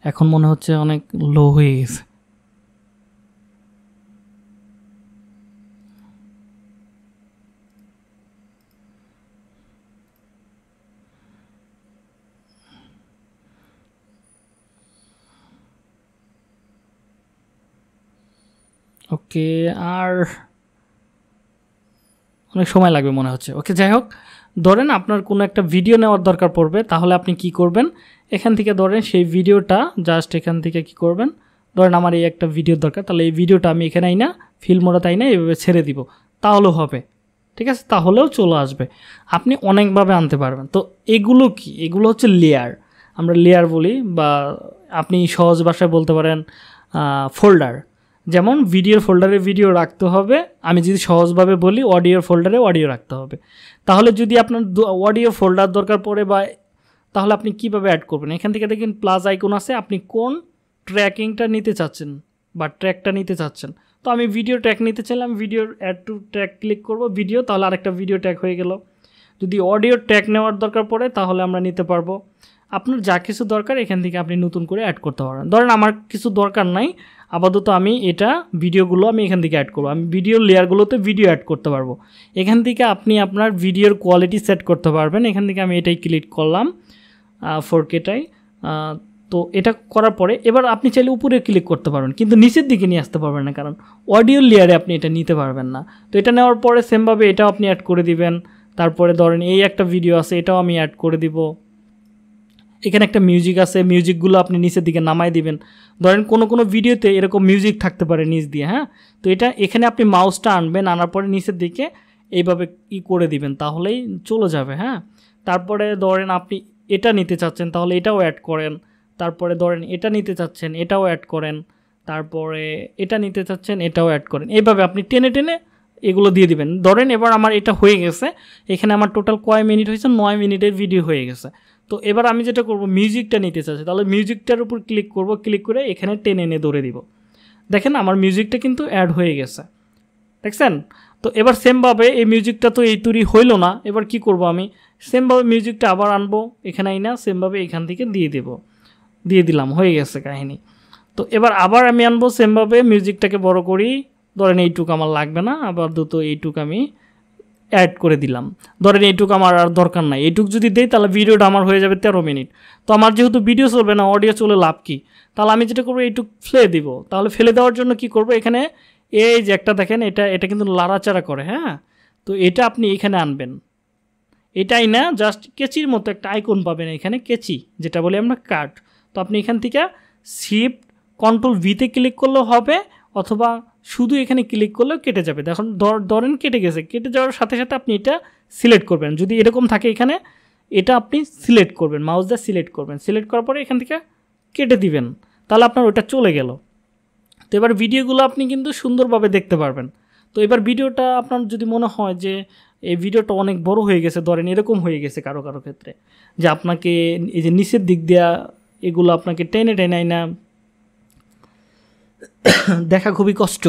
এখন মনে হচ্ছে অনেক লো হয়ে গেছে। ওকে আর অনেক সময় লাগবে মনে হচ্ছে। ওকে যাই হোক ধরেন আপনার কোনো একটা ভিডিও নেওয়ার দরকার পড়বে, তাহলে আপনি কি করবেন? এখান থেকে ধরেন সেই ভিডিওটা জাস্ট এখান থেকে কি করবেন? ধরেন আমার এই একটা ভিডিও দরকার, তাহলে এই ভিডিওটা আমি এখানে আই না ফিল্মোরা তাই না এইভাবে ছেড়ে দিব। তাহলেও হবে। ঠিক আছে? তাহলেও চলে আসবে। আপনি অনেকভাবে আনতে পারবেন। তো এগুলো কি? এগুলো হচ্ছে লেয়ার আমরা লেয়ার বলি বা আপনি সহজ ভাষায় বলতে পারেন ফোল্ডার যেমন ভিডিওর ফোল্ডারে ভিডিও রাখতে হবে, আমি যদি সহজভাবে বলি অডিওর ফোল্ডারে অডিও রাখতে হবে। তাহলে যদি আপনার অডিও ফোল্ডার দরকার পড়ে বা, তাহলে আপনি কীভাবে অ্যাড করবেন? এখান থেকে দেখেন প্লাস আইকন আছে, আপনি কোন ট্র্যাকিংটা নিতে চাচ্ছেন বা ট্র্যাকটা নিতে চাচ্ছেন। তো আমি ভিডিও ট্র্যাক নিতে চাইলাম ভিডিওর অ্যাড টু ট্র্যাক ক্লিক করব ভিডিও তাহলে আরেকটা ভিডিও ট্র্যাক হয়ে গেল। যদি অডিও ট্র্যাক নেওয়ার দরকার পড়ে, তাহলে আমরা নিতে পারব। আপনার যা কিছু দরকার এখান থেকে আপনি নতুন করে অ্যাড করতে পারেন। ধরেন আমার কিছু দরকার নাই, আপাতত আমি এটা ভিডিওগুলো আমি এখান থেকে অ্যাড করব। আমি ভিডিও লেয়ারগুলোতে ভিডিও অ্যাড করতে পারব। এখান থেকে আপনি আপনার ভিডিওর কোয়ালিটি সেট করতে পারবেন। এখান থেকে আমি এটাই ক্লিক করলাম ফোর কেটাই তো এটা করার পরে এবার আপনি চাইলে উপরে ক্লিক করতে পারবেন, কিন্তু নিচের দিকে নিয়ে আসতে পারবেন না, কারণ অডিও লেয়ারে আপনি এটা নিতে পারবেন না। তো এটা নেওয়ার পরে সেমভাবে এটাও আপনি অ্যাড করে দিবেন। তারপরে ধরেন এই একটা ভিডিও আছে, এটাও আমি অ্যাড করে দিব। এখানে একটা মিউজিক আছে মিউজিকগুলো আপনি নিচের দিকে নামাই দিবেন। ধরেন কোনো কোনো ভিডিওতে এরকম মিউজিক থাকতে পারে নিচ দিয়ে হ্যাঁ? তো এটা, এখানে আপনি মাউসটা আনবেন, আনার পরে নিচের দিকে এইভাবে ই করে দিবেন, তাহলেই চলে যাবে হ্যাঁ? তারপরে ধরেন আপনি এটা নিতে চাচ্ছেন, তাহলে এটাও অ্যাড করেন। তারপরে ধরেন এটা নিতে চাচ্ছেন, এটাও অ্যাড করেন। তারপরে এটা নিতে চাচ্ছেন, এটাও অ্যাড করেন। এইভাবে আপনি টেনে টেনে এগুলো দিয়ে দিবেন। ধরেন এবার আমার এটা হয়ে গেছে, এখানে আমার টোটাল কয় মিনিট হয়েছে? নয় মিনিটের ভিডিও হয়ে গেছে। তো এবার আমি যেটা করব মিউজিকটা নিতে চাচ্ছি। তাহলে মিউজিকটার উপর ক্লিক করব ক্লিক করে এখানে টেনে এনে ধরে দিব। দেখেন আমার মিউজিকটা কিন্তু অ্যাড হয়ে গেছে। দেখছেন? তো এবার সেমভাবে এই মিউজিকটা তো এই তৈরি হইল না। এবার কি করব আমি? সেমভাবে মিউজিকটা আবার আনব, এখানে আই না সেমভাবে এখান থেকে দিয়ে দেব। দিয়ে দিলাম, হয়ে গেছে কাহিনী। তো এবার আবার আমি আনব সেমভাবে মিউজিকটাকে বড় করি। ধরেন এইটুক আমার লাগবে না আবার দুটো এইটুক আমি অ্যাড করে দিলাম। ধরেন এইটুক আমার আর দরকার নাই। এইটুক যদি দেই, তাহলে ভিডিওটা আমার হয়ে যাবে তেরো মিনিট। তো আমার যেহেতু ভিডিও চলবে না অডিও চলে লাভ কি? তাহলে আমি যেটা করব, এইটুক ফেলে দিব। তাহলে ফেলে দেওয়ার জন্য কি করব? এখানে এই যে একটা দেখেন, এটা এটা কিন্তু লাড়াচাড়া করে হ্যাঁ? তো এটা আপনি এখানে আনবেন। এটাই না জাস্ট কেচির মতো একটা আইকন পাবেন এখানে, কেচি, যেটা বলি আমরা কাট তো আপনি এখান থেকে শিফট কন্ট্রোল ভিতে ক্লিক করলেও হবে, অথবা শুধু এখানে ক্লিক করলেও কেটে যাবে। দেখুন ধরেন কেটে গেছে। কেটে যাওয়ার সাথে সাথে আপনি এটা সিলেক্ট করবেন। যদি এরকম থাকে এখানে, এটা আপনি সিলেক্ট করবেন মাউস দিয়ে সিলেক্ট করবেন। সিলেক্ট করার পরে এখান থেকে কেটে দিবেন। তাহলে আপনার ওটা চলে গেল। তো এবার ভিডিওগুলো আপনি কিন্তু সুন্দরভাবে দেখতে পারবেন। তো এবার ভিডিওটা আপনার যদি মনে হয় যে, এই ভিডিওটা অনেক বড় হয়ে গেছে, ধরেন এরকম হয়ে গেছে কারও কারও ক্ষেত্রে, যে আপনাকে এই যে নিচের দিক দেওয়া এগুলো আপনাকে টেনে টেনে না [COUGHS] দেখা খুবই কষ্ট।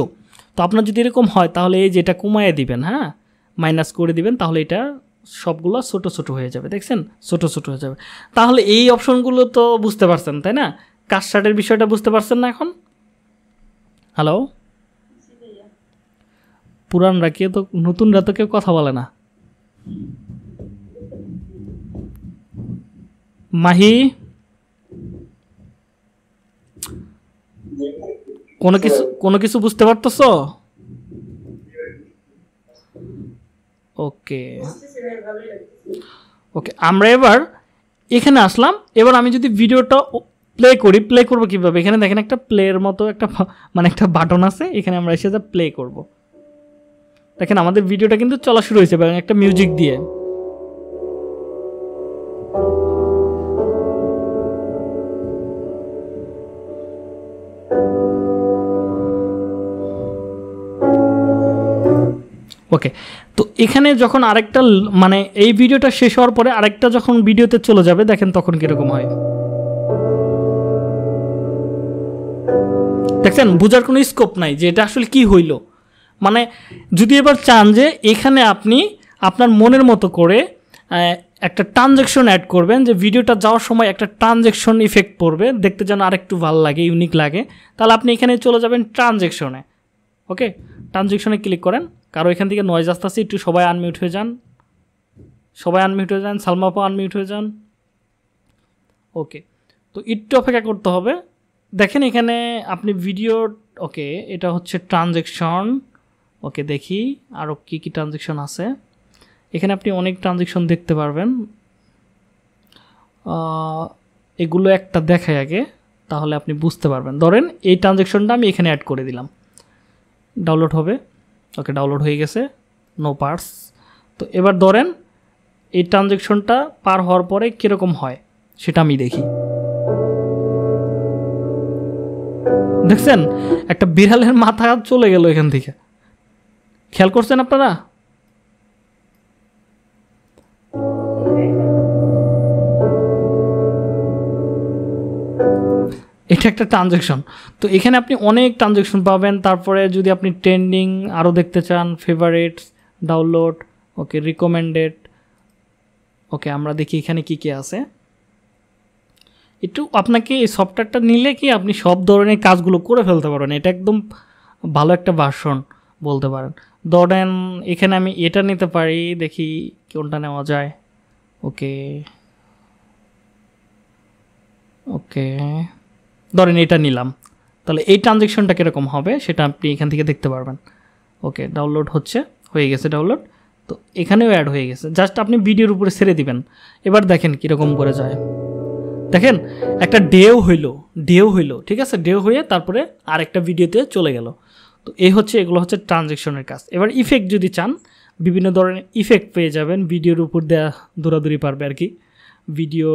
তো আপনার যদি এরকম হয়, তাহলে এই যে এটা কমাইয়ে দিবেন হ্যাঁ? মাইনাস করে দিবেন, তাহলে এটা সবগুলো ছোটো ছোটো হয়ে যাবে, দেখছেন? ছোটো ছোটো হয়ে যাবে। তাহলে এই অপশনগুলো তো বুঝতে পারছেন, তাই না? কাস্টার্টের বিষয়টা বুঝতে পারছেন না এখন? হ্যালো? পুরানরা কেউ তো, নতুনরা তো কেউ কথা বলে না। মাহি? কোনো কিছু কোনো কিছু বুঝতে পারতেছ? ওকে। ওকে, আমরা এবার এখানে আসলাম। এবার আমি যদি ভিডিওটা প্লে করি প্লে করব কীভাবে? এখানে দেখেন একটা প্লের মতো একটা মানে একটা বাটন আছে। এখানে আমরা এসে যা প্লে করব। দেখেন আমাদের ভিডিওটা কিন্তু চলা শুরু হয়েছে একটা মিউজিক দিয়ে। ওকে তো এখানে যখন আরেকটা মানে এই ভিডিওটা শেষ হওয়ার পরে আরেকটা যখন ভিডিওতে চলে যাবে, দেখেন তখন কীরকম হয়। দেখছেন? বোঝার কোনো স্কোপ নাই যে এটা আসলে কি হইল। মানে যদি এবার চান যে এখানে আপনি আপনার মনের মতো করে একটা ট্রানজ্যাকশন অ্যাড করবেন, যে ভিডিওটা যাওয়ার সময় একটা ট্রানজ্যাকশন ইফেক্ট পড়বে, দেখতে যেন আরেকটু ভালো লাগে ইউনিক লাগে, তাহলে আপনি এখানে চলে যাবেন ট্রানজ্যাকশনে ওকে ট্রানজ্যাকশনে ক্লিক করেন। কারও এখান থেকে নয়েজ আসতে আসতে একটু সবাই আনমিউট হয়ে যান। সবাই আনমিউট হয়ে যান সালমাপা আনমিউট হয়ে যান। ওকে তো একটু অপেক্ষা করতে হবে। দেখেন এখানে আপনি ভিডিও ওকে এটা হচ্ছে ট্রানজেকশন ওকে দেখি আরও কী কী ট্রানজেকশন আছে। এখানে আপনি অনেক ট্রানজেকশন দেখতে পারবেন। এগুলো একটা দেখায় আগে, তাহলে আপনি বুঝতে পারবেন। ধরেন এই ট্রানজেকশনটা আমি এখানে অ্যাড করে দিলাম। ডাউনলোড হবে। ওকে ডাউনলোড হয়ে গেছে নো পার্টস তো এবার ধরেন, এই ট্রানজ্যাকশনটা পার হওয়ার পরে কীরকম হয়, সেটা আমি দেখি। দেখছেন? একটা বিড়ালের মাথা চলে গেল এখান থেকে। খেয়াল করছেন আপনারা? এটা একটা ট্রানজ্যাকশন তো এখানে আপনি অনেক ট্রানজ্যাকশন পাবেন। তারপরে যদি আপনি ট্রেন্ডিং আরও দেখতে চান favourites download okay recommended okay আমরা দেখি এখানে কি কি আছে। একটু আপনাকে এই সফটওয়্যারটা নিলে কি আপনি সব ধরনের কাজগুলো করে ফেলতে পারেন এটা একদম ভালো একটা ভার্সন বলতে পারেন। ধরেন, এখানে আমি এটা নিতে পারি, দেখি কোনটা নেওয়া যায়। ওকে ওকে ধরেন এটা নিলাম। তাহলে এই ট্রানজেকশনটা কীরকম হবে সেটা আপনি এখান থেকে দেখতে পারবেন। ওকে ডাউনলোড হচ্ছে, হয়ে গেছে ডাউনলোড তো এখানেও অ্যাড হয়ে গেছে। জাস্ট আপনি ভিডিওর উপরে ছেড়ে দিবেন। এবার দেখেন কীরকম করে যায়। দেখেন, একটা ডেও হইল ডেও হইল, ঠিক আছে? ডেও হয়ে তারপরে আরেকটা ভিডিওতে চলে গেল। তো এই হচ্ছে, এগুলো হচ্ছে ট্রানজেকশনের কাজ। এবার ইফেক্ট যদি চান, বিভিন্ন ধরনের ইফেক্ট পেয়ে যাবেন। ভিডিওর উপর দেওয়া দৌড়াদৌড়ি পারবে আর কি। ভিডিও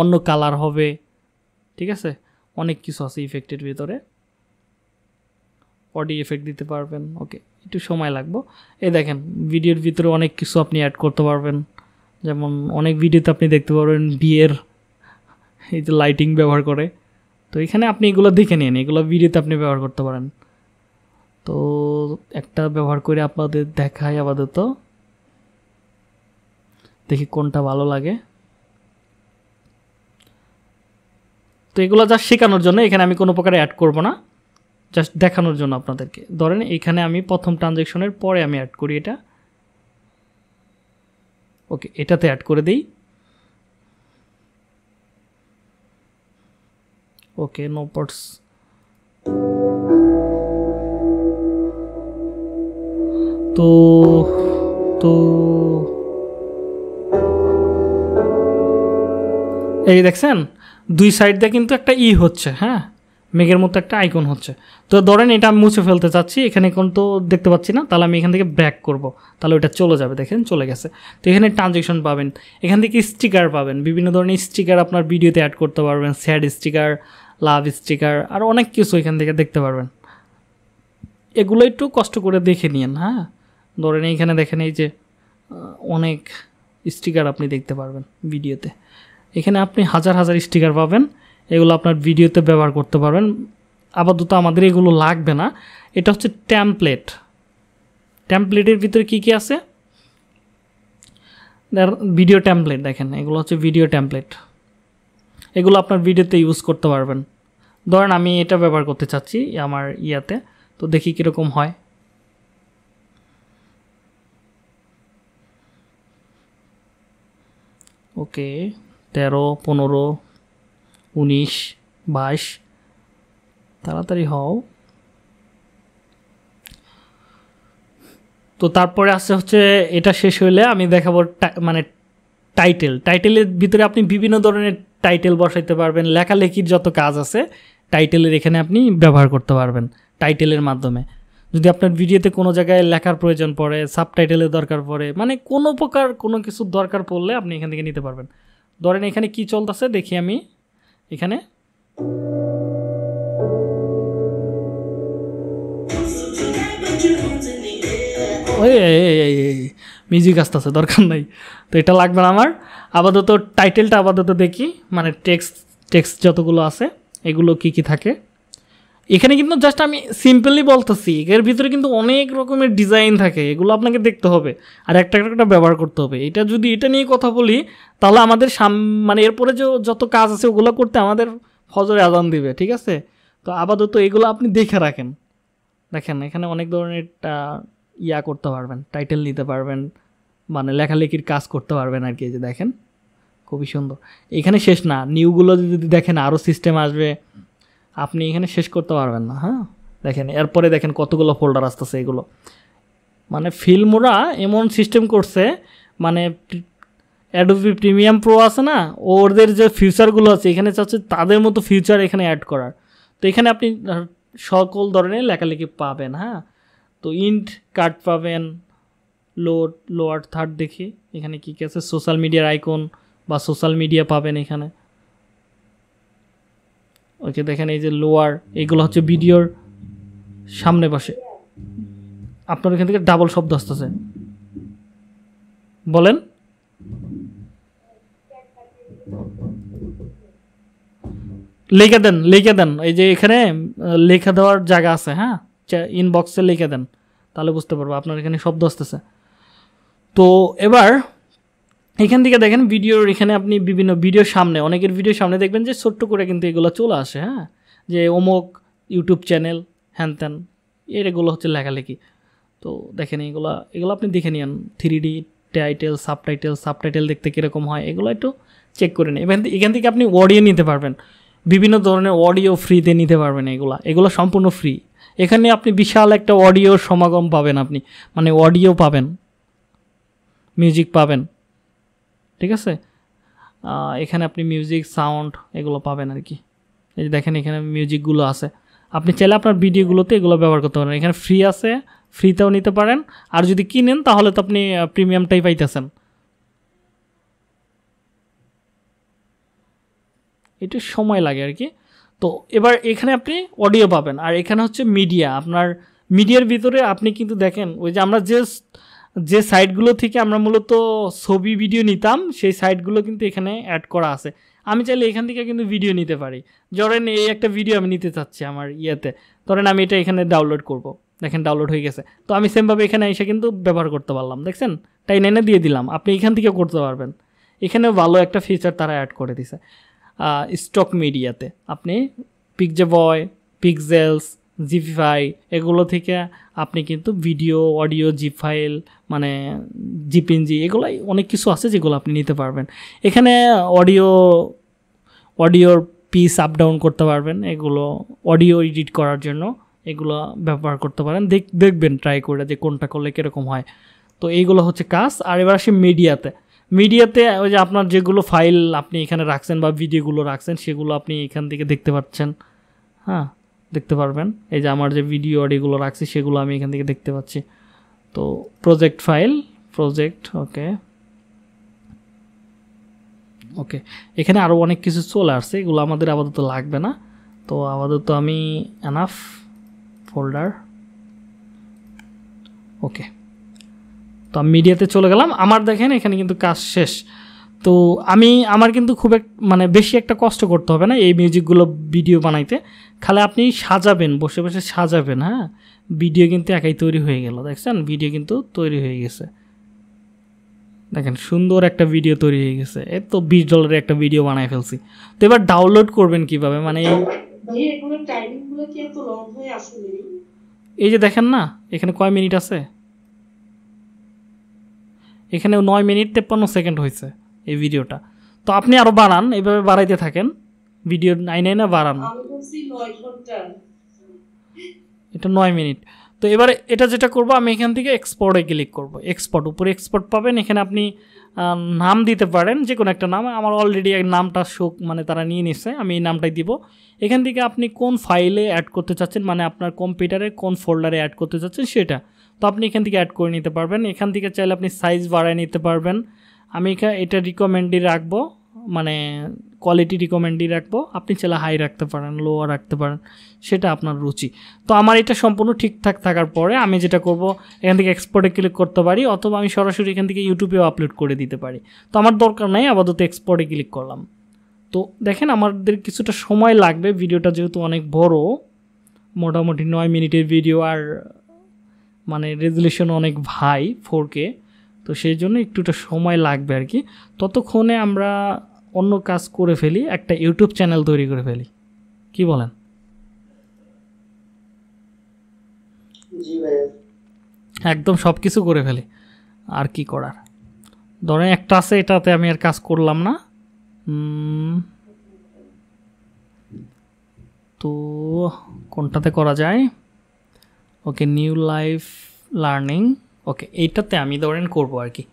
অন্য কালার হবে, ঠিক আছে? অনেক কিছু আছে ইফেক্টের ভিতরে। অডি এফেক্ট দিতে পারবেন ওকে একটু সময় লাগবো। এই দেখেন, ভিডিওর ভিতরে অনেক কিছু আপনি অ্যাড করতে পারবেন। যেমন অনেক ভিডিওতে আপনি দেখতে পারবেন বিয়ের এই যে লাইটিং ব্যবহার করে। তো এখানে আপনি এগুলো দেখে নিন, এগুলো ভিডিওতে আপনি ব্যবহার করতে পারেন। তো একটা ব্যবহার করে আপনাদের দেখাই আপাতত। দেখি কোনটা ভালো লাগে। তো এগুলো জাস্ট শেখানোর জন্য এখানে আমি কোনো প্রকারে অ্যাড করব না। জাস্ট দেখানোর জন্য আপনাদেরকে। ধরেন এখানে আমি প্রথম ট্রানজ্যাকশনের পরে আমি অ্যাড করি এটা। ওকে এটাতে অ্যাড করে দিই। ওকে নো পটস তো তো। এই দেখছেন? দুই সাইড দিয়ে কিন্তু একটা ই হচ্ছে হ্যাঁ? মেঘের মতো একটা আইকন হচ্ছে। তো ধরেন এটা আমি মুছে ফেলতে চাচ্ছি, এখানে এখন তো দেখতে পাচ্ছি না, তাহলে আমি এখান থেকে ব্যাক করব। তাহলে ওটা চলে যাবে, দেখেন, চলে গেছে। তো এখানে ট্রানজেকশন পাবেন, এখান থেকে স্টিকার পাবেন, বিভিন্ন ধরনের স্টিকার আপনার ভিডিওতে অ্যাড করতে পারবেন স্যাড স্টিকার লাভ স্টিকার আর অনেক কিছু এখান থেকে দেখতে পারবেন। এগুলো একটু কষ্ট করে দেখে নিন হ্যাঁ? ধরেন এইখানে দেখেন এই যে অনেক স্টিকার আপনি দেখতে পারবেন ভিডিওতে এখানে আপনি হাজার হাজার স্টিকার পাবেন। এগুলো আপনার ভিডিওতে ব্যবহার করতে পারবেন। আপাতত আমাদের এগুলো লাগবে না। এটা হচ্ছে ট্যাম্পলেট ট্যাম্পলেটের ভিতরে কী কী আছে? ভিডিও ট্যাম্পলেট দেখেন। এগুলো হচ্ছে ভিডিও ট্যাম্পলেট এগুলো আপনার ভিডিওতে ইউজ করতে পারবেন। ধরেন আমি এটা ব্যবহার করতে চাচ্ছি আমার ইয়াতে। তো দেখি কীরকম হয়। ওকে তেরো, পনেরো, উনিশ, বাইশ, তাড়াতাড়ি হও। তো তারপরে আসছে হচ্ছে, এটা শেষ হইলে আমি দেখাবো মানে টাইটেল। টাইটেলের ভিতরে আপনি বিভিন্ন ধরনের টাইটেল বসাইতে পারবেন। লেখালেখির যত কাজ আছে, টাইটেলের এখানে আপনি ব্যবহার করতে পারবেন, টাইটেলের মাধ্যমে। যদি আপনার ভিডিওতে কোনো জায়গায় লেখার প্রয়োজন পড়ে সাব টাইটেলের দরকার পড়ে মানে কোনো প্রকার কোনো কিছুর দরকার পড়লে আপনি এখান থেকে নিতে পারবেন। ধরেন এখানে কি চলতেছে? দেখি আমি এখানে। মিউজিক আসতেছে, দরকার নাই। তো এটা লাগবে না আমার। আপাতত টাইটেলটা আপাতত দেখি মানে টেক্সট টেক্সট যতগুলো আছে, এগুলো কি কি থাকে? এখানে কিন্তু জাস্ট আমি সিম্পলি বলতেছি, এর ভিতরে কিন্তু অনেক রকমের ডিজাইন থাকে, এগুলো আপনাকে দেখতে হবে। আর একটা একটা ব্যবহার করতে হবে। এটা যদি এটা নিয়ে কথা বলি, তাহলে আমাদের সাম মানে এরপরে যে যত কাজ আছে, ওগুলো করতে আমাদের ফজরে আদান দিবে, ঠিক আছে? তো আপাতত এগুলো আপনি দেখে রাখেন। দেখেন, এখানে অনেক ধরনের ইয়া করতে পারবেন টাইটেল নিতে পারবেন মানে লেখালেখির কাজ করতে পারবেন আর কি যে দেখেন, খুবই সুন্দর। এখানে শেষ না নিউগুলো যদি দেখেন আরও সিস্টেম আসবে। আপনি এখানে শেষ করতে পারবেন না হ্যাঁ? দেখেন, এরপরে দেখেন কতগুলো ফোল্ডার আসতেছে এগুলো। মানে ফিল্মরা এমন সিস্টেম করছে মানে অ্যাডোবি প্রিমিয়াম প্রো আছে না, ওদের যে ফিউচারগুলো আছে, এখানে চাচ্ছে তাদের মতো ফিউচার এখানে অ্যাড করার। তো এখানে আপনি সকল ধরনের লেখালেখি পাবেন হ্যাঁ? তো ইন্ট কার্ড পাবেন লো লোয়ার থার্ড দেখি, এখানে কী কী আছে? সোশ্যাল মিডিয়ার আইকন বা সোশ্যাল মিডিয়া পাবেন এখানে। ওকে দেখেন এই যে লোয়ার এইগুলো হচ্ছে ভিডিওর সামনে পাশে। আপনার এখান থেকে ডাবল শব্দ আসতেছে। বলেন। লিখে দেন লিখে দেন। এই যে এখানে লেখা দেওয়ার জায়গা আছে হ্যাঁ? ইনবক্সে লিখে দেন। তাহলে বুঝতে পারব আপনার এখানে শব্দ আসতেছে। তো এবার এখান থেকে দেখেন ভিডিওর এখানে আপনি বিভিন্ন ভিডিওর সামনে, অনেকের ভিডিওর সামনে দেখবেন যে ছোট্ট করে কিন্তু এগুলো চলে আসে হ্যাঁ? যে অমুক ইউটিউব চ্যানেল, হ্যান ত্যান, এর এগুলো হচ্ছে লেখালেখি। তো দেখেন এগুলো এগুলো আপনি দেখে নিন three D title subtitle subtitle দেখতে কীরকম হয়, এগুলো একটু চেক করে নিন। এখান এখান থেকে আপনি অডিও নিতে পারবেন। বিভিন্ন ধরনের অডিও ফ্রিতে নিতে পারবেন এগুলো। এগুলো সম্পূর্ণ ফ্রি এখানে আপনি বিশাল একটা অডিও সমাগম পাবেন আপনি। মানে অডিও পাবেন। মিউজিক পাবেন। ঠিক আছে? এখানে আপনি মিউজিক সাউন্ড এগুলো পাবেন আর কি এই যে দেখেন এখানে মিউজিকগুলো আছে। আপনি চাইলে আপনার ভিডিওগুলোতে এগুলো ব্যবহার করতে পারেন। এখানে ফ্রি আছে ফ্রিতেও নিতে পারেন। আর যদি কিনেন, তাহলে তো আপনি প্রিমিয়ামটাই পাইতেছেন। একটু সময় লাগে আর কি তো এবার এখানে আপনি অডিও পাবেন। আর এখানে হচ্ছে মিডিয়া আপনার মিডিয়ার ভিতরে আপনি কিন্তু দেখেন, ওই যে আমরা যে যে সাইটগুলো থেকে আমরা মূলত ছবি, ভিডিও নিতাম, সেই সাইটগুলো কিন্তু এখানে অ্যাড করা আছে। আমি চাইলে এখান থেকে কিন্তু ভিডিও নিতে পারি। ধরেন এই একটা ভিডিও আমি নিতে চাচ্ছি আমার ইয়েতে। ধরেন আমি এটা এখানে ডাউনলোড করব। দেখেন ডাউনলোড হয়ে গেছে। তো আমি সেমভাবে এখানে এসে কিন্তু ব্যবহার করতে পারলাম, দেখছেন? টাইন এনে দিয়ে দিলাম। আপনি এখান থেকে করতে পারবেন। এখানেও ভালো একটা ফিচার তারা অ্যাড করে দিছে। স্টক মিডিয়াতে আপনি পিকজে বয় পিকজেলস জিপিফাই এগুলো থেকে আপনি কিন্তু ভিডিও অডিও জিপ ফাইল মানে জিপিএনজি এগুলাই অনেক কিছু আছে যেগুলো আপনি নিতে পারবেন। এখানে অডিও অডিওর পিস আপ ডাউন করতে পারবেন, এগুলো অডিও এডিট করার জন্য এগুলো ব্যবহার করতে পারেন। দেখ, দেখবেন ট্রাই করে যে কোনটা করলে কীরকম হয়। তো এইগুলো হচ্ছে কাজ। আর এবার আসি মিডিয়াতে মিডিয়াতে ওই যে আপনার যেগুলো ফাইল আপনি এখানে রাখছেন বা ভিডিওগুলো রাখছেন, সেগুলো আপনি এখান থেকে দেখতে পাচ্ছেন। হ্যাঁ। দেখতে পারবেন। এই যে আমার যে ভিডিও অডিওগুলো রাখছি, সেগুলো আমি এখান থেকে দেখতে পাচ্ছি। তো project file project okay okay এখানে আরও অনেক কিছু চলে আসছে, এগুলো আমাদের আপাতত লাগবে না। তো আপাতত আমি এনাফ ফোল্ডার ওকে তো আমি মিডিয়াতে চলে গেলাম। আমার দেখেন, এখানে কিন্তু কাজ শেষ। তো আমি আমার কিন্তু খুব এক মানে বেশি একটা কষ্ট করতে হবে না এই মিউজিকগুলো ভিডিও বানাইতে। খালি আপনি সাজাবেন বসে বসে সাজাবেন হ্যাঁ? ভিডিও কিন্তু একাই তৈরি হয়ে গেল দেখছেন? ভিডিও কিন্তু তৈরি হয়ে গেছে। দেখেন সুন্দর একটা ভিডিও তৈরি হয়ে গেছে। এই তো বিশ ডলারের একটা ভিডিও বানায় ফেলছি। তো এবার ডাউনলোড করবেন কীভাবে? মানে এই যে দেখেন না এখানে কয় মিনিট আছে? এখানে নয় মিনিট তেপ্পান্ন সেকেন্ড হয়েছে। এই ভিডিওটা। তো আপনি আরও বাড়ান এভাবে বাড়াইতে থাকেন। ভিডিও নাই নাই না বাড়ান? এটা নয় মিনিট। তো এবারে এটা যেটা করব আমি এখান থেকে এক্সপোর্টে ক্লিক করব। এক্সপোর্ট উপরে এক্সপোর্ট পাবেন। এখানে আপনি নাম দিতে পারেন যে কোনো একটা নাম। আমার অলরেডি নামটা শোক মানে তারা নিয়ে নিচ্ছে আমি এই নামটাই দিব। এখান থেকে আপনি কোন ফাইলে অ্যাড করতে চাচ্ছেন মানে আপনার কম্পিউটারে কোন ফোল্ডারে অ্যাড করতে চাচ্ছেন সেটা। তো আপনি এখান থেকে অ্যাড করে নিতে পারবেন। এখান থেকে চাইলে আপনি সাইজ বাড়ায় নিতে পারবেন। আমি এটা রিকমেন্ডই রাখব মানে কোয়ালিটি রিকমেন্ডই রাখব। আপনি চাইলে হাই রাখতে পারেন লোয়ার রাখতে পারেন, সেটা আপনার রুচি। তো আমার এটা সম্পূর্ণ ঠিকঠাক থাকার পরে আমি যেটা করব, এখান থেকে এক্সপোর্টে ক্লিক করতে পারি, অথবা আমি সরাসরি এখান থেকে ইউটিউবেও আপলোড করে দিতে পারি। তো আমার দরকার নাই, আপাতত এক্সপোর্টে ক্লিক করলাম। তো দেখেন আমাদের কিছুটা সময় লাগবে, ভিডিওটা যেহেতু অনেক বড়, মোটামুটি নয় মিনিটের ভিডিও আর মানে রেজুলেশন অনেক ভাই ফোর তো সেই জন্য একটুটা সময় লাগবে আর কি। ততক্ষণে আমরা অন্য কাজ করে ফেলি একটা ইউটিউব চ্যানেল তৈরি করে ফেলি। কি বলেন? একদম সব কিছু করে ফেলি আর কি করার। ধরেন একটা আছে এটাতে আমি আর কাজ করলাম না। তো কোনটাতে করা যায়? Okay new life learning. Okay, এইটাতে আমি ধরেন করব আর কি।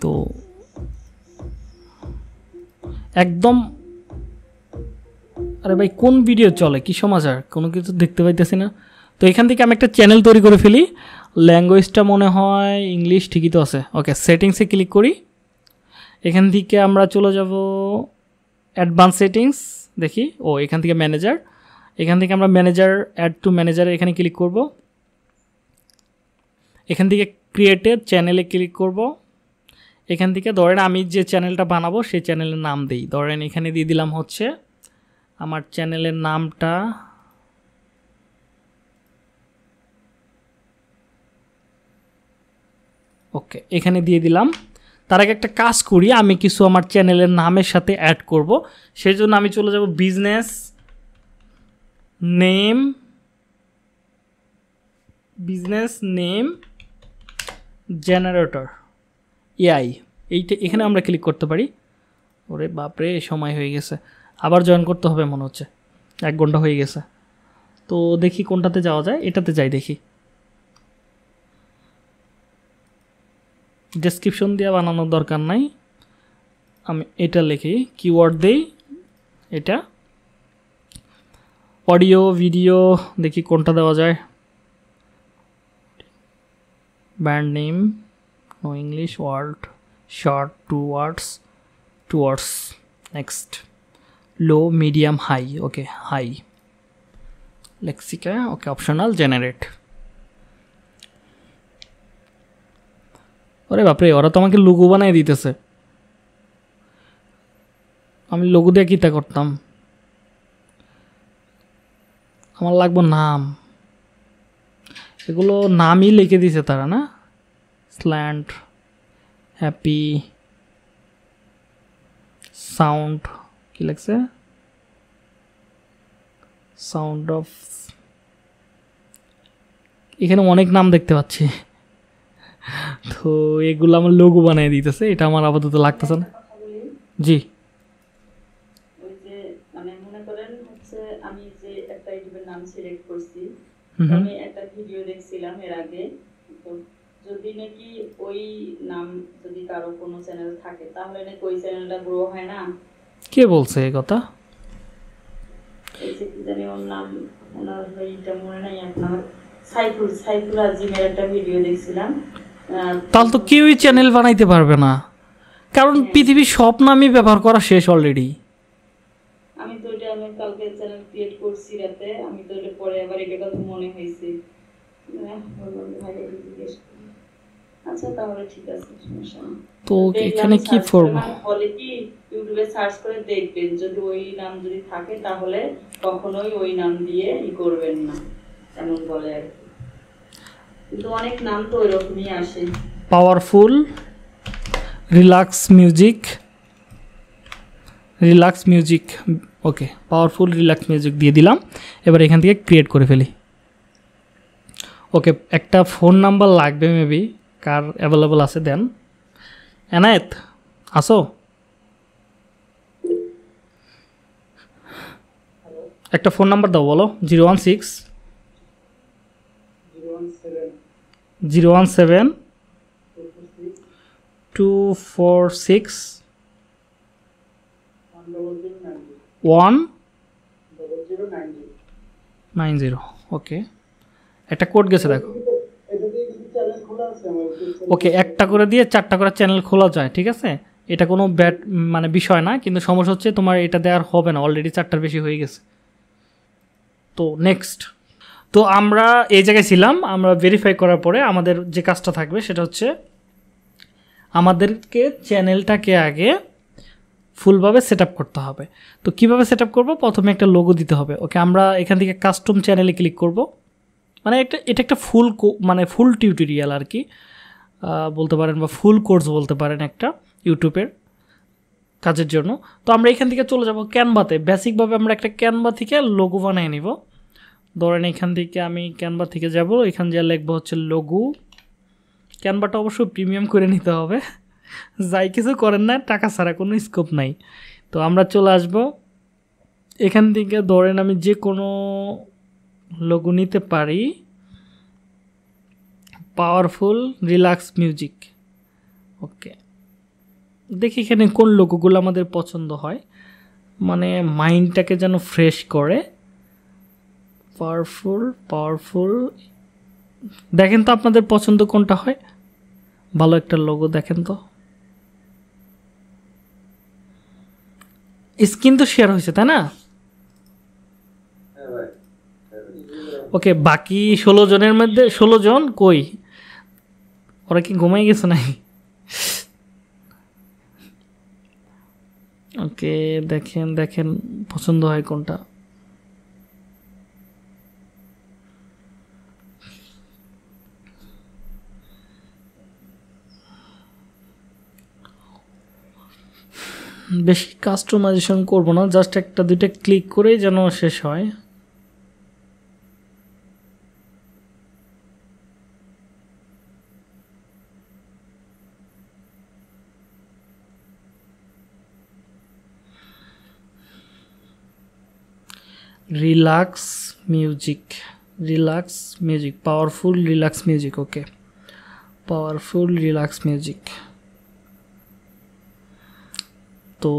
তো একদম, আরে ভাই, কোন ভিডিও চলে? কি সমাচার? কোনো কিছু দেখতে পাইতেছি না। তো এখান থেকে আমি একটা চ্যানেল তৈরি করে ফেলি। ল্যাঙ্গুয়েজটা মনে হয় ইংলিশ ঠিকই তো আছে। ওকে সেটিংসে ক্লিক করি। এখান থেকে আমরা চলে যাব অ্যাডভান্স সেটিংস দেখি। ও, এখান থেকে ম্যানেজার এখান থেকে আমরা ম্যানেজার অ্যাড টু ম্যানেজার এখানে ক্লিক করব। এখান থেকে ক্রিয়েটেড চ্যানেলে ক্লিক করব। এখান থেকে ধরেন আমি যে চ্যানেলটা বানাবো, সেই চ্যানেলের নাম দিই। ধরেন এখানে দিয়ে দিলাম হচ্ছে আমার চ্যানেলের নামটা ওকে এখানে দিয়ে দিলাম। তার আগে একটা কাজ করি, আমি কিছু আমার চ্যানেলের নামের সাথে অ্যাড করব। সেই জন্য আমি চলে যাব business name business name generator AI এইটা এখানে আমরা ক্লিক করতে পারি। ওরে বাপরে, সময় হয়ে গেছে। আবার জয়েন করতে হবে মনে হচ্ছে। এক ঘণ্টা হয়ে গেছে। তো দেখি কোনটাতে যাওয়া যায়। এটাতে যাই দেখি। ডেসক্রিপশন দিয়ে বানানোর দরকার নাই। আমি এটা লিখি কিওয়ার্ড দেই, এটা। অডিও ভিডিও দেখি কোনটা দেওয়া যায়। Band name no English word short two words two words next low medium high okay high Lexica okay optional generate ওরে বাপরে, ওরা তো আমাকে লঘু বানিয়ে দিতেছে। আমি লঘু দিয়ে কীতা করতাম? আমার লাগবো নাম। এগুলো নামই লিখে দিছে তারা, না? স্ল্যান্ড, হ্যাপি, সাউন্ড, কি লাগছে সাউন্ড অফ, এখানে অনেক নাম দেখতে পাচ্ছি। তো এগুলো আমার লোগো বানিয়ে দিতেছে এটা আমার আপাতত লাগতেছে না। জি। মানে আমি একটা ভিডিও দেখছিলাম এর আগে। যদি নাকি ওই নাম যদি কারও কোনো চ্যানেল থাকে তাহলে নাকি ওই চ্যানেলটা গ্রো হয় না? কে বলছে কথা? জানি ওর নাম ওনার মনে নাই আপনার। সাইফুল সাইফুল আজিমের একটা ভিডিও দেখছিলাম। তাহলে তো কেউই চ্যানেল বানাইতে পারবে না। কারণ পৃথিবীর সব নামই ব্যবহার করা শেষ অলরেডি আমি তো এটা আমি কালকে চ্যানেল ক্রিয়েট করছি রাতে। আমি তো এটা পরে আবার এটা কথা মনে হয়েছে। আচ্ছা তাহলে ঠিক আছে সমস্যা তো এখানে কি করব? বলে কি ইউটিউবে সার্চ করে দেখবেন যদি ওই নাম যদি থাকে তাহলে কখনোই ওই নাম দিয়ে ই করবেন না এমন বলে আর কি। Powerful, relax music relax music, okay, powerful, relax music দিয়ে দিলাম। এবার এখান থেকে ক্রিয়েট করে ফেলি। ওকে, একটা ফোন নাম্বার লাগবে মেবি কার অ্যাভেলেবল আছে দেন। এনায়েত আসো। একটা ফোন নাম্বার দাও, বলো, zero one six. Zero one seven two four six one nine zero. Okay. একটা কোড গেছে, দেখো। ওকে, একটা করে দিয়ে চারটা করে চ্যানেল খোলা যায়, ঠিক আছে? এটা কোনো ব্যাট মানে বিষয় না, কিন্তু সমস্যা হচ্ছে তোমার এটা দেওয়ার হবে না অলরেডি চারটার বেশি হয়ে গেছে। তো নেক্সট তো আমরা এই জায়গায় ছিলাম, আমরা ভেরিফাই করার পরে আমাদের যে কাজটা থাকবে সেটা হচ্ছে আমাদেরকে চ্যানেলটাকে আগে ফুলভাবে সেট করতে হবে। তো কীভাবে সেট আপ করব? প্রথমে একটা লোগো দিতে হবে। ওকে আমরা এখান থেকে কাস্টম চ্যানেলে ক্লিক করব। মানে একটা, এটা একটা ফুল মানে ফুল টিউটোরিয়াল আর কি। বলতে পারেন বা ফুল কোর্স বলতে পারেন একটা ইউটিউবের কাজের জন্য। তো আমরা এখান থেকে চলে যাব ক্যানভাতে। বেসিকভাবে আমরা একটা ক্যানভা থেকে লোগো বানিয়ে নিব। ধরেন এখান থেকে আমি ক্যানভা থেকে যাব, এখান যা লিখব হচ্ছে লোগো ক্যানভাটা অবশ্যই প্রিমিয়াম করে নিতে হবে। [LAUGHS] যাই কিছু করেন না, টাকা ছাড়া কোনো স্কোপ নাই। তো আমরা চলে আসব। এখান থেকে ধরেন আমি যে কোনো লোগো নিতে পারি। Powerful relax music okay. দেখি এখানে কোন লোগোগুলো আমাদের পছন্দ হয়। মানে মাইন্ডটাকে যেন ফ্রেশ করে। পাওয়ারফুল পাওয়ারফুল দেখেন তো আপনাদের পছন্দ কোনটা হয়? ভালো একটা লোগো দেখেন তো। স্ক্রিন তো শেয়ার হয়েছে, তাই না? ওকে বাকি ষোলো জনের মধ্যে, ষোলো জন কই? ওরা কি ঘুমাই গেছে নাকি? ওকে দেখেন দেখেন, পছন্দ হয় কোনটা? বেশি কাস্টমাইজেশন করব না জাস্ট একটা, দুইটা ক্লিক করেই যেন শেষ হয়। Relax music relax music powerful relax music okay powerful relax music তো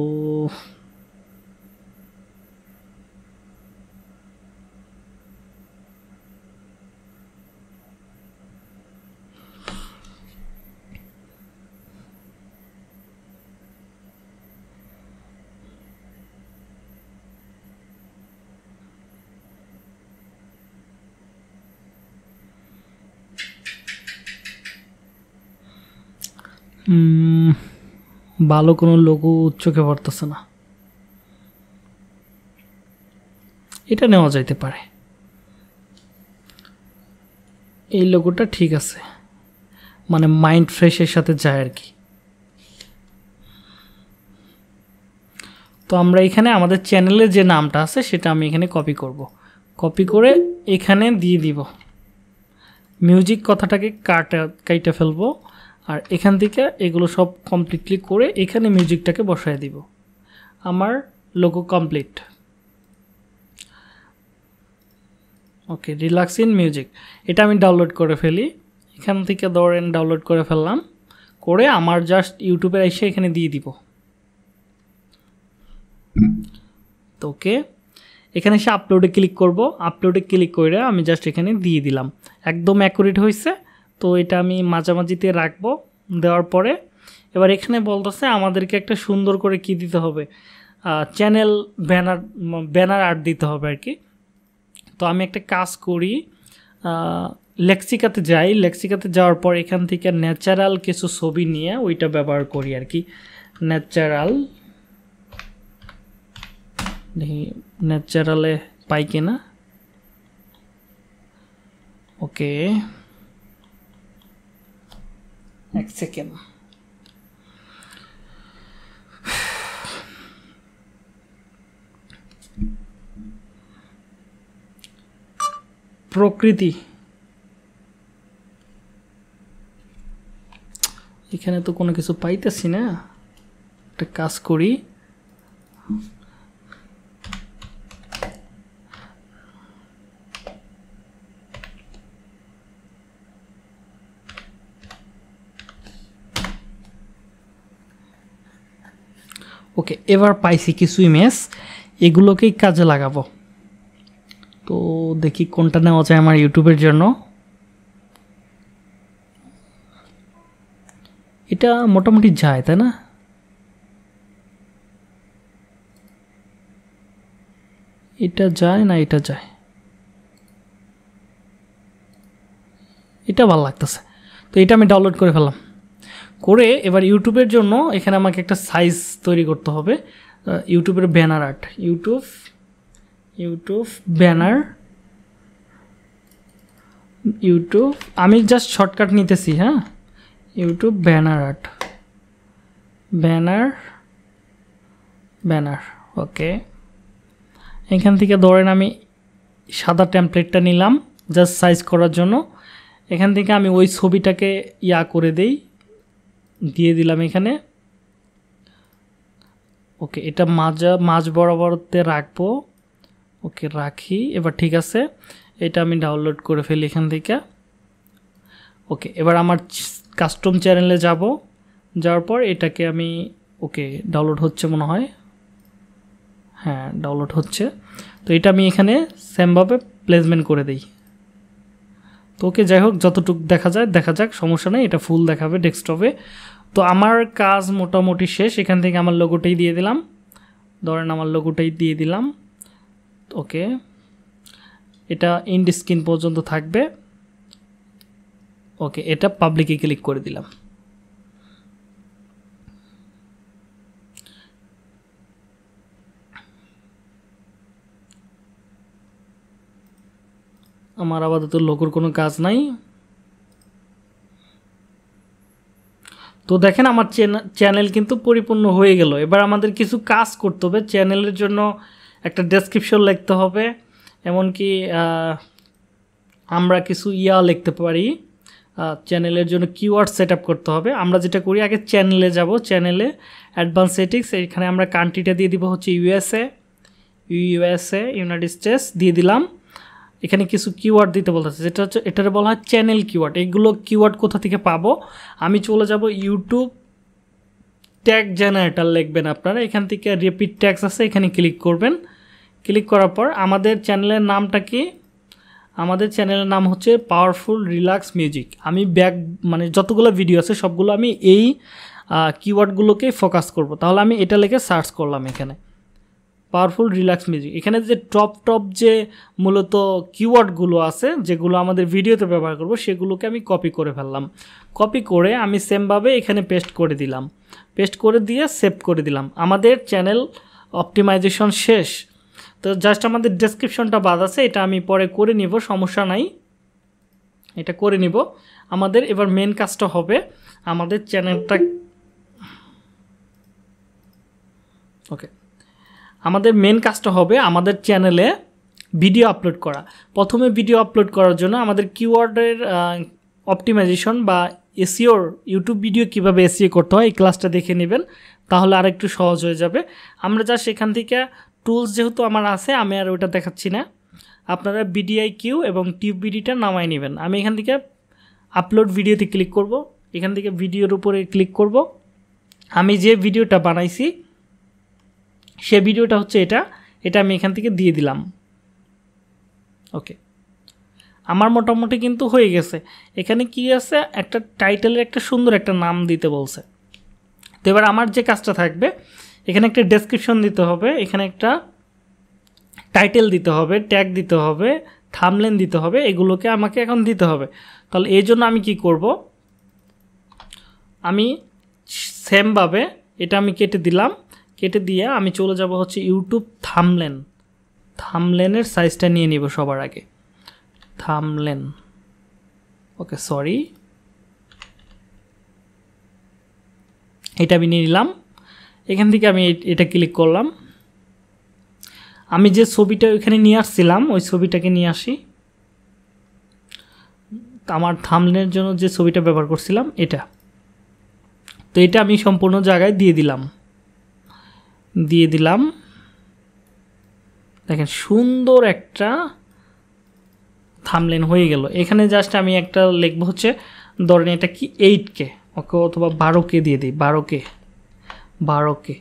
উম, ভালো কোনো লোগো চোখে পড়তেছে না। এটা নেওয়া যাইতে পারে। এই লোগোটা ঠিক আছে। মানে মাইন্ড ফ্রেশের সাথে যায় আর কি। তো আমরা এখানে আমাদের চ্যানেলের যে নামটা আছে, সেটা আমি এখানে কপি করব। কপি করে এখানে দিয়ে দিব। মিউজিক কথাটাকে কাটা, কাইটা ফেলব। আর এখান থেকে এগুলো সব কমপ্লিটলি করে এখানে মিউজিকটাকে বসায় দিব। আমার logo complete okay relax in music এটা আমি ডাউনলোড করে ফেলি। এখান থেকে ধরেন ডাউনলোড করে ফেললাম। করে আমার জাস্ট ইউটিউবে এসে এখানে দিয়ে দিব। তো ওকে, এখানে এসে আপলোডে ক্লিক করব। আপলোডে ক্লিক করে আমি জাস্ট এখানে দিয়ে দিলাম। একদম অ্যাকুরেট হয়েছে। তো এটা আমি মাঝামাঝিতে রাখব। দেওয়ার পরে এবার এখানে বলতেছে আমাদেরকে একটা সুন্দর করে কি দিতে হবে? চ্যানেল ব্যানার ব্যানার আর্ট দিতে হবে আর কি। তো আমি একটা কাজ করি লেক্সিকাতে যাই। লেক্সিকাতে যাওয়ার পর এখান থেকে ন্যাচারাল কিছু ছবি নিয়ে ওইটা ব্যবহার করি আর কি। ন্যাচারাল দেখি ন্যাচারালে পাই কিনা। ওকে। এক সেকেন্ড। প্রকৃতি। এখানে তো কোনো কিছু পাইতেছি না। একটা কাজ করি। ওকে, এবার পাইছি কিছু ইমেজ, এগুলোকেই কাজে লাগাবো। তো দেখি কোনটা নেওয়া যায় আমার ইউটিউবের জন্য। এটা মোটামুটি যায়, তাই না? এটা যায় না এটা যায়? এটা ভালো লাগতেছে। তো এটা আমি ডাউনলোড করে ফেললাম। করে এবার ইউটিউবের জন্য এখানে আমাকে একটা সাইজ তৈরি করতে হবে। ইউটিউবের banner art YouTube YouTube banner YouTube আমি জাস্ট শর্টকাট নিতেছি হ্যাঁ? YouTube banner art banner banner okay এখান থেকে ধরেন আমি সাদা টেমপ্লেটটা নিলাম জাস্ট সাইজ করার জন্য। এখান থেকে আমি ওই ছবিটাকে ইয়া করে দেই। দিয়ে দিলাম এখানে। ওকে, এটা মাজা মাঝ বরাবরতে রাখব। ওকে, রাখি। এবার ঠিক আছে, এটা আমি ডাউনলোড করে ফেলি এখান থেকে। ওকে, এবার আমার কাস্টম চ্যানেলে যাব। যাওয়ার পর এটাকে আমি, ওকে ডাউনলোড হচ্ছে মনে হয়। হ্যাঁ ডাউনলোড হচ্ছে। তো এটা আমি এখানে সেমভাবে প্লেসমেন্ট করে দিই। তো ওকে যাই হোক, যতটুকু দেখা যায়, দেখা যাক, সমস্যা নেই, এটা ফুল দেখাবে ডেস্কটপে তো আমার কাজ মোটামুটি শেষ, এখান থেকে আমার লোগোটাই দিয়ে দিলাম। ধরেন আমার লোগোটাই দিয়ে দিলাম। ওকে। এটা ইন্ড স্ক্রিন পর্যন্ত থাকবে। ওকে, এটা পাবলিকে ক্লিক করে দিলাম। আমার আপাতত লোকর কোনো কাজ নাই। তো দেখেন আমার চ্যানেল কিন্তু পরিপূর্ণ হয়ে গেল। এবার আমাদের কিছু কাজ করতে হবে। চ্যানেলের জন্য একটা ডেসক্রিপশন লিখতে হবে। এমনকি আমরা কিছু ইয়া লিখতে পারি। চ্যানেলের জন্য কিওয়ার্ড সেট করতে হবে। আমরা যেটা করি, আগে চ্যানেলে যাব। চ্যানেলে অ্যাডভান্স সেটিংস এখানে আমরা কান্ট্রিটা দিয়ে দিব হচ্ছে ইউএসএ ইউএসএ ইউনাইটেড স্টেটস দিয়ে দিলাম। এখানে কিছু কিওয়ার্ড দিতে বলতেছে, যেটা হচ্ছে, এটার বলা হয় চ্যানেল কিওয়ার্ড এইগুলো কিওয়ার্ড কোথা থেকে পাবো? আমি চলে যাব ইউটিউব ট্যাগ জেনারেটার লিখবেন আপনারা, এখান থেকে রিপিট ট্যাগস আছে, এখানে ক্লিক করবেন। ক্লিক করার পর আমাদের চ্যানেলের নামটা কি? আমাদের চ্যানেলের নাম হচ্ছে পাওয়ারফুল রিল্যাক্স মিউজিক আমি ব্যাক মানে যতগুলো ভিডিও আছে, সবগুলো আমি এই কিওয়ার্ডগুলোকে ফোকাস করব। তাহলে আমি এটা লিখে সার্চ করলাম এখানে। পাওয়ারফুল রিল্যাক্স মিউজিক এখানে যে টপ টপ যে মূলত কিওয়ার্ডগুলো আছে, যেগুলো আমাদের ভিডিওতে ব্যবহার করব, সেগুলোকে আমি কপি করে ফেললাম। কপি করে আমি সেমভাবে এখানে পেস্ট করে দিলাম। পেস্ট করে দিয়ে সেভ করে দিলাম। আমাদের চ্যানেল অপটিমাইজেশন শেষ। তো জাস্ট আমাদের ডেসক্রিপশনটা বাদ আছে, এটা আমি পরে করে নিব, সমস্যা নাই। এটা করে নিব। আমাদের এবার মেন কাজটা হবে আমাদের চ্যানেলটা ওকে আমাদের মেন কাজটা হবে আমাদের চ্যানেলে ভিডিও আপলোড করা। প্রথমে ভিডিও আপলোড করার জন্য আমাদের কিওয়ার্ডের অপটিমাইজেশন বা এসিওর ইউটিউব ভিডিও কীভাবে এসিও করতে হয় এই ক্লাসটা দেখে নেবেন, তাহলে আর একটু সহজ হয়ে যাবে। আমরা যা সেখান থেকে টুলস যেহেতু আমার আছে, আমি আর ওটা দেখাচ্ছি না। আপনারা বিডিআই কিউ এবং টিউব বিডিটা নামাই নেবেন। আমি এখান থেকে আপলোড ভিডিওতে ক্লিক করব। এখান থেকে ভিডিওর উপরে ক্লিক করব। আমি যে ভিডিওটা বানাইছি সে ভিডিওটা হচ্ছে এটা এটা আমি এখান থেকে দিয়ে দিলাম। ওকে। আমার মোটামুটি কিন্তু হয়ে গেছে। এখানে কি আছে? একটা টাইটেলের একটা সুন্দর একটা নাম দিতে বলছে। তো এবার আমার যে কাজটা থাকবে, এখানে একটা ডেসক্রিপশন দিতে হবে, এখানে একটা টাইটেল দিতে হবে ট্যাগ দিতে হবে থামলেন দিতে হবে, এগুলোকে আমাকে এখন দিতে হবে। তাহলে এই জন্য আমি কি করব? আমি সেমভাবে এটা আমি কেটে দিলাম। কেটে দিয়ে আমি চলে যাব হচ্ছে ইউটিউব থামলেন। থামলেনের সাইজটা নিয়ে নিব সবার আগে। থামলেন। ওকে সরি এটা আমি নিয়ে নিলাম। এখান থেকে আমি এটা ক্লিক করলাম। আমি যে ছবিটা ওইখানে নিয়ে আসছিলাম, ওই ছবিটাকে নিয়ে আসি। আমার থামলেনের জন্য যে ছবিটা ব্যবহার করছিলাম, এটা। তো এটা আমি সম্পূর্ণ জায়গায় দিয়ে দিলাম। দিয়ে দিলাম। দেখেন, সুন্দর একটা থামলেন হয়ে গেল। এখানে জাস্ট আমি একটা লিখব হচ্ছে ধরেন এটা কি এইট কে ওকে, অথবা বারো কে দিয়ে দিই, বারো কে বারো কে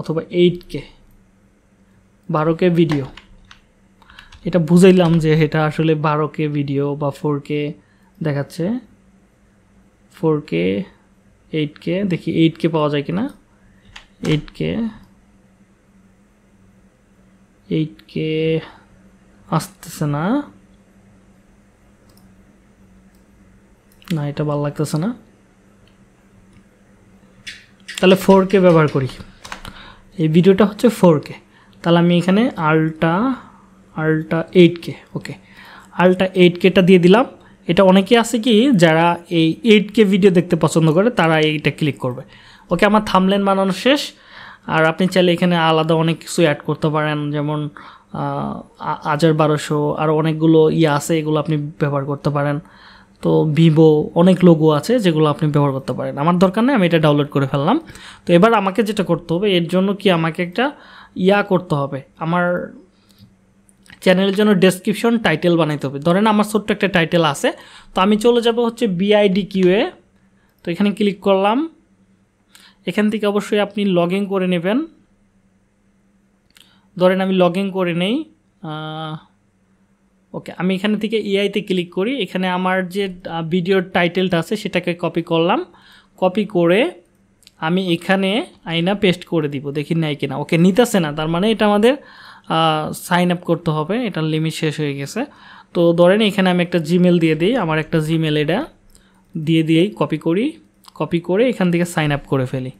অথবা এইট কে বারো কে ভিডিও এটা বুঝাইলাম যে এটা আসলে বারো কে ভিডিও বা ফোর কে দেখাচ্ছে। ফোর কে এইট কে দেখি এইট কে পাওয়া যায় কিনা। এইট কে এইট কে আসতেছে না। না, এটা ভালো লাগতেছে না। তাহলে ফোর কে ব্যবহার করি। এই ভিডিওটা হচ্ছে ফোর কে তাহলে আমি এখানে আলটা আলটা এইট কে ওকে। আলটা এইট কেটা দিয়ে দিলাম। এটা অনেকে আছে কি, যারা এই এইট কে ভিডিও দেখতে পছন্দ করে, তারা এইটা ক্লিক করবে। ওকে আমার থামলেন বানানো শেষ। আর আপনি চাইলে এখানে আলাদা অনেক কিছু অ্যাড করতে পারেন, যেমন হাজার বারোশো, আর অনেকগুলো ইয়ে আছে, এগুলো আপনি ব্যবহার করতে পারেন। তো ভিভো অনেক লোগো আছে, যেগুলো আপনি ব্যবহার করতে পারেন। আমার দরকার নেই, আমি এটা ডাউনলোড করে ফেললাম। তো এবার আমাকে যেটা করতে হবে, এর জন্য কি আমাকে একটা ইয়া করতে হবে। আমার চ্যানেলের জন্য ডেসক্রিপশন টাইটেল বানাইতে হবে। ধরেন আমার ছোট্ট একটা টাইটেল আছে, তো আমি চলে যাব হচ্ছে বিআইডি কিউএ তো এখানে ক্লিক করলাম। এখান থেকে অবশ্যই আপনি লগ করে নেবেন। ধরেন আমি লগ করে নেই ওকে আমি এখানে থেকে এআইতে ক্লিক করি। এখানে আমার যে ভিডিওর টাইটেলটা আছে, সেটাকে কপি করলাম। কপি করে আমি এখানে আইনা পেস্ট করে দিব, দেখি নাই কিনা। ওকে নিতেছে না, তার মানে এটা আমাদের সাইন আপ করতে হবে। এটার লিমিট শেষ হয়ে গেছে। তো ধরেন এখানে আমি একটা জিমেল দিয়ে দিই, আমার একটা জিমেল এটা দিয়ে দিয়েই কপি করি। কপি করে এখান থেকে সাইন আপ করে ফেলি।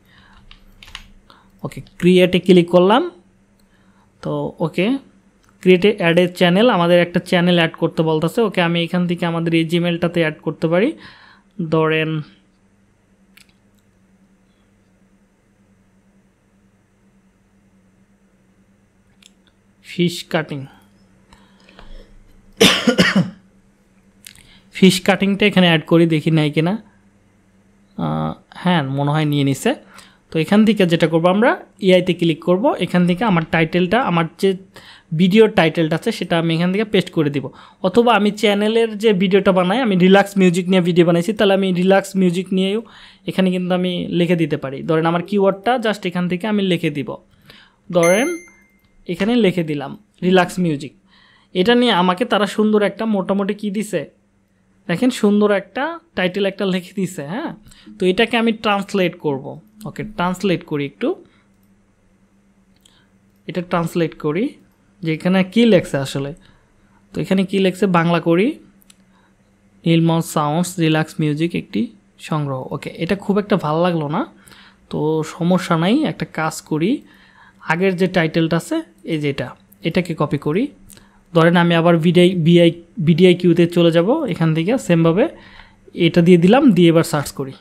ওকে ক্রিয়েটে ক্লিক করলাম। তো ওকে ক্রিয়েটে অ্যাডের চ্যানেল আমাদের একটা চ্যানেল অ্যাড করতে বলতেছে। ওকে আমি এখান থেকে আমাদের এই জিমেলটাতে অ্যাড করতে পারি। ধরেন ফিশ কাটিং ফিশ কাটিংটা এখানে অ্যাড করি, দেখি নাই কিনা। হ্যাঁ মনে হয় নিয়ে নিছে। তো এখান থেকে যেটা করব আমরা এআইতে ক্লিক করব। এখান থেকে আমার টাইটেলটা আমার যে ভিডিওর টাইটেলটা আছে, সেটা আমি এখান থেকে পেস্ট করে দিব। অথবা আমি চ্যানেলের যে ভিডিওটা বানাই, আমি রিল্যাক্স মিউজিক নিয়ে ভিডিও বানাইছি, তাহলে আমি রিল্যাক্স মিউজিক নিয়েও এখানে কিন্তু আমি লিখে দিতে পারি। ধরেন আমার কিওয়ার্ডটা জাস্ট এখান থেকে আমি লিখে দিব। ধরেন এখানে লিখে দিলাম রিল্যাক্স মিউজিক এটা নিয়ে আমাকে তারা সুন্দর একটা মোটামুটি কি দিছে? দেখেন সুন্দর একটা টাইটেল একটা লিখে দিছে হ্যাঁ? তো এটাকে আমি ট্রান্সলেট করব। ওকে ট্রান্সলেট করি একটু। এটা ট্রান্সলেট করি। যে এখানে কী লেখছে আসলে? তো এখানে কী লেখছে? বাংলা করি। নীলমল সাউন্ডস রিল্যাক্স মিউজিক একটি সংগ্রহ। ওকে, এটা খুব একটা ভালো লাগল না। তো সমস্যা নাই, একটা কাজ করি। আগের যে টাইটেলটা আছে, এই যেটা এটাকে কপি করি। ধরেন আমি আবার ভিডিআই বিআই বিডিআই কিউতে চলে যাব, এখান থেকে সেমভাবে এটা দিয়ে দিলাম, দিয়ে এবার সার্চ করি।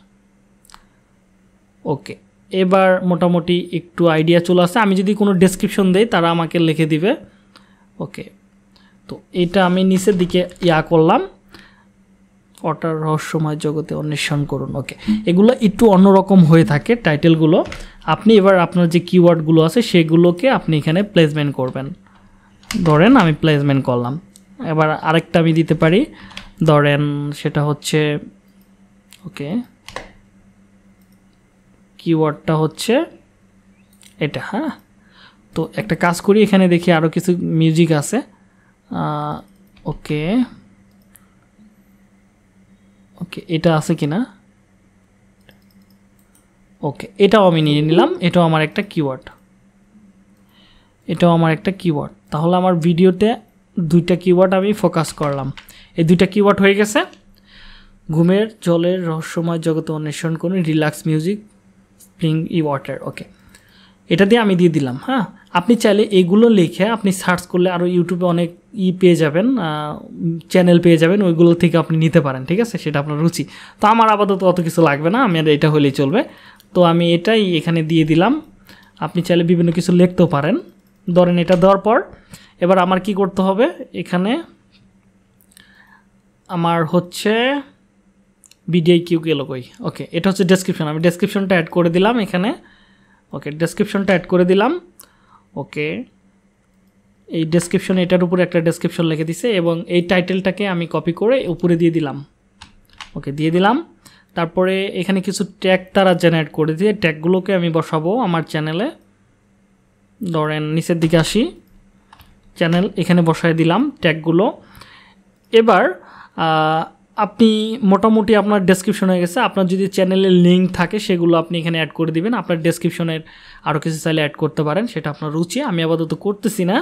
ওকে, এবার মোটামুটি একটু আইডিয়া চলে আসে। আমি যদি কোনো ডেসক্রিপশন দেই, তারা আমাকে লিখে দিবে। ওকে, তো এটা আমি নিচের দিকে ইয়া করলাম। অটার রহস্যময় জগতে অন্বেষণ করুন। ওকে, এগুলো একটু অন্যরকম হয়ে থাকে টাইটেলগুলো আপনি এবার আপনার যে কিওয়ার্ডগুলো আছে, সেগুলোকে আপনি এখানে প্লেসমেন্ট করবেন। ধরেন আমি প্লেসমেন্ট করলাম। এবার আরেকটা আমি দিতে পারি। ধরেন সেটা হচ্ছে, ওকে কিওয়ার্ডটা হচ্ছে এটা হ্যাঁ? তো একটা কাজ করি, এখানে দেখি আরও কিছু মিউজিক আছে। ওকে ওকে, এটা আছে কি না ওকে, এটাও আমি নিয়ে নিলাম। এটাও আমার একটা কিওয়ার্ড এটাও আমার একটা কিওয়ার্ড তাহলে আমার ভিডিওতে দুইটা কিওয়ার্ড আমি ফোকাস করলাম। এই দুইটা কিওয়ার্ড হয়ে গেছে। ঘুমের, জলের রহস্যময় জগতে অন্বেষণ করুন রিল্যাক্স মিউজিক, স্প্রিং ই ওয়াটার ওকে এটা দিয়ে আমি দিয়ে দিলাম হ্যাঁ? আপনি চাইলে এগুলো লিখে আপনি সার্চ করলে আরও ইউটিউবে অনেক ই পেয়ে যাবেন চ্যানেল পেয়ে যাবেন, ওইগুলো থেকে আপনি নিতে পারেন, ঠিক আছে? সেটা আপনার রুচি। তো আমার আপাতত অত কিছু লাগবে না, আমি এটা হলেই চলবে। তো আমি এটাই এখানে দিয়ে দিলাম। আপনি চাইলে বিভিন্ন কিছু লিখতেও পারেন। ধরেন এটা দেওয়ার পর এবার আমার কি করতে হবে? এখানে আমার হচ্ছে বিডিআই কিউ গেল কই? ওকে এটা হচ্ছে ডেসক্রিপশন আমি ডেসক্রিপশনটা অ্যাড করে দিলাম এখানে। ওকে ডেসক্রিপশনটা অ্যাড করে দিলাম। ওকে এই ডেসক্রিপশন এটার উপরে একটা ডেসক্রিপশন লিখে দিছে এবং এই টাইটেলটাকে আমি কপি করে উপরে দিয়ে দিলাম। ওকে দিয়ে দিলাম। তারপরে এখানে কিছু ট্যাগ তারা জেনারেট করে দিয়ে ট্যাগগুলোকে আমি বসাবো আমার চ্যানেলে ধরেন, নিচের দিকে আসি। চ্যানেল এখানে বসায় দিলাম ট্যাগগুলো। এবার আপনি মোটামুটি আপনার ডেসক্রিপশন হয়ে গেছে। আপনার যদি চ্যানেলের লিঙ্ক থাকে, সেগুলো আপনি এখানে অ্যাড করে দিবেন। আপনার ডেসক্রিপশনের আরও কিছু চাইলে অ্যাড করতে পারেন, সেটা আপনার রুচি। আমি আপাতত করতেছি না।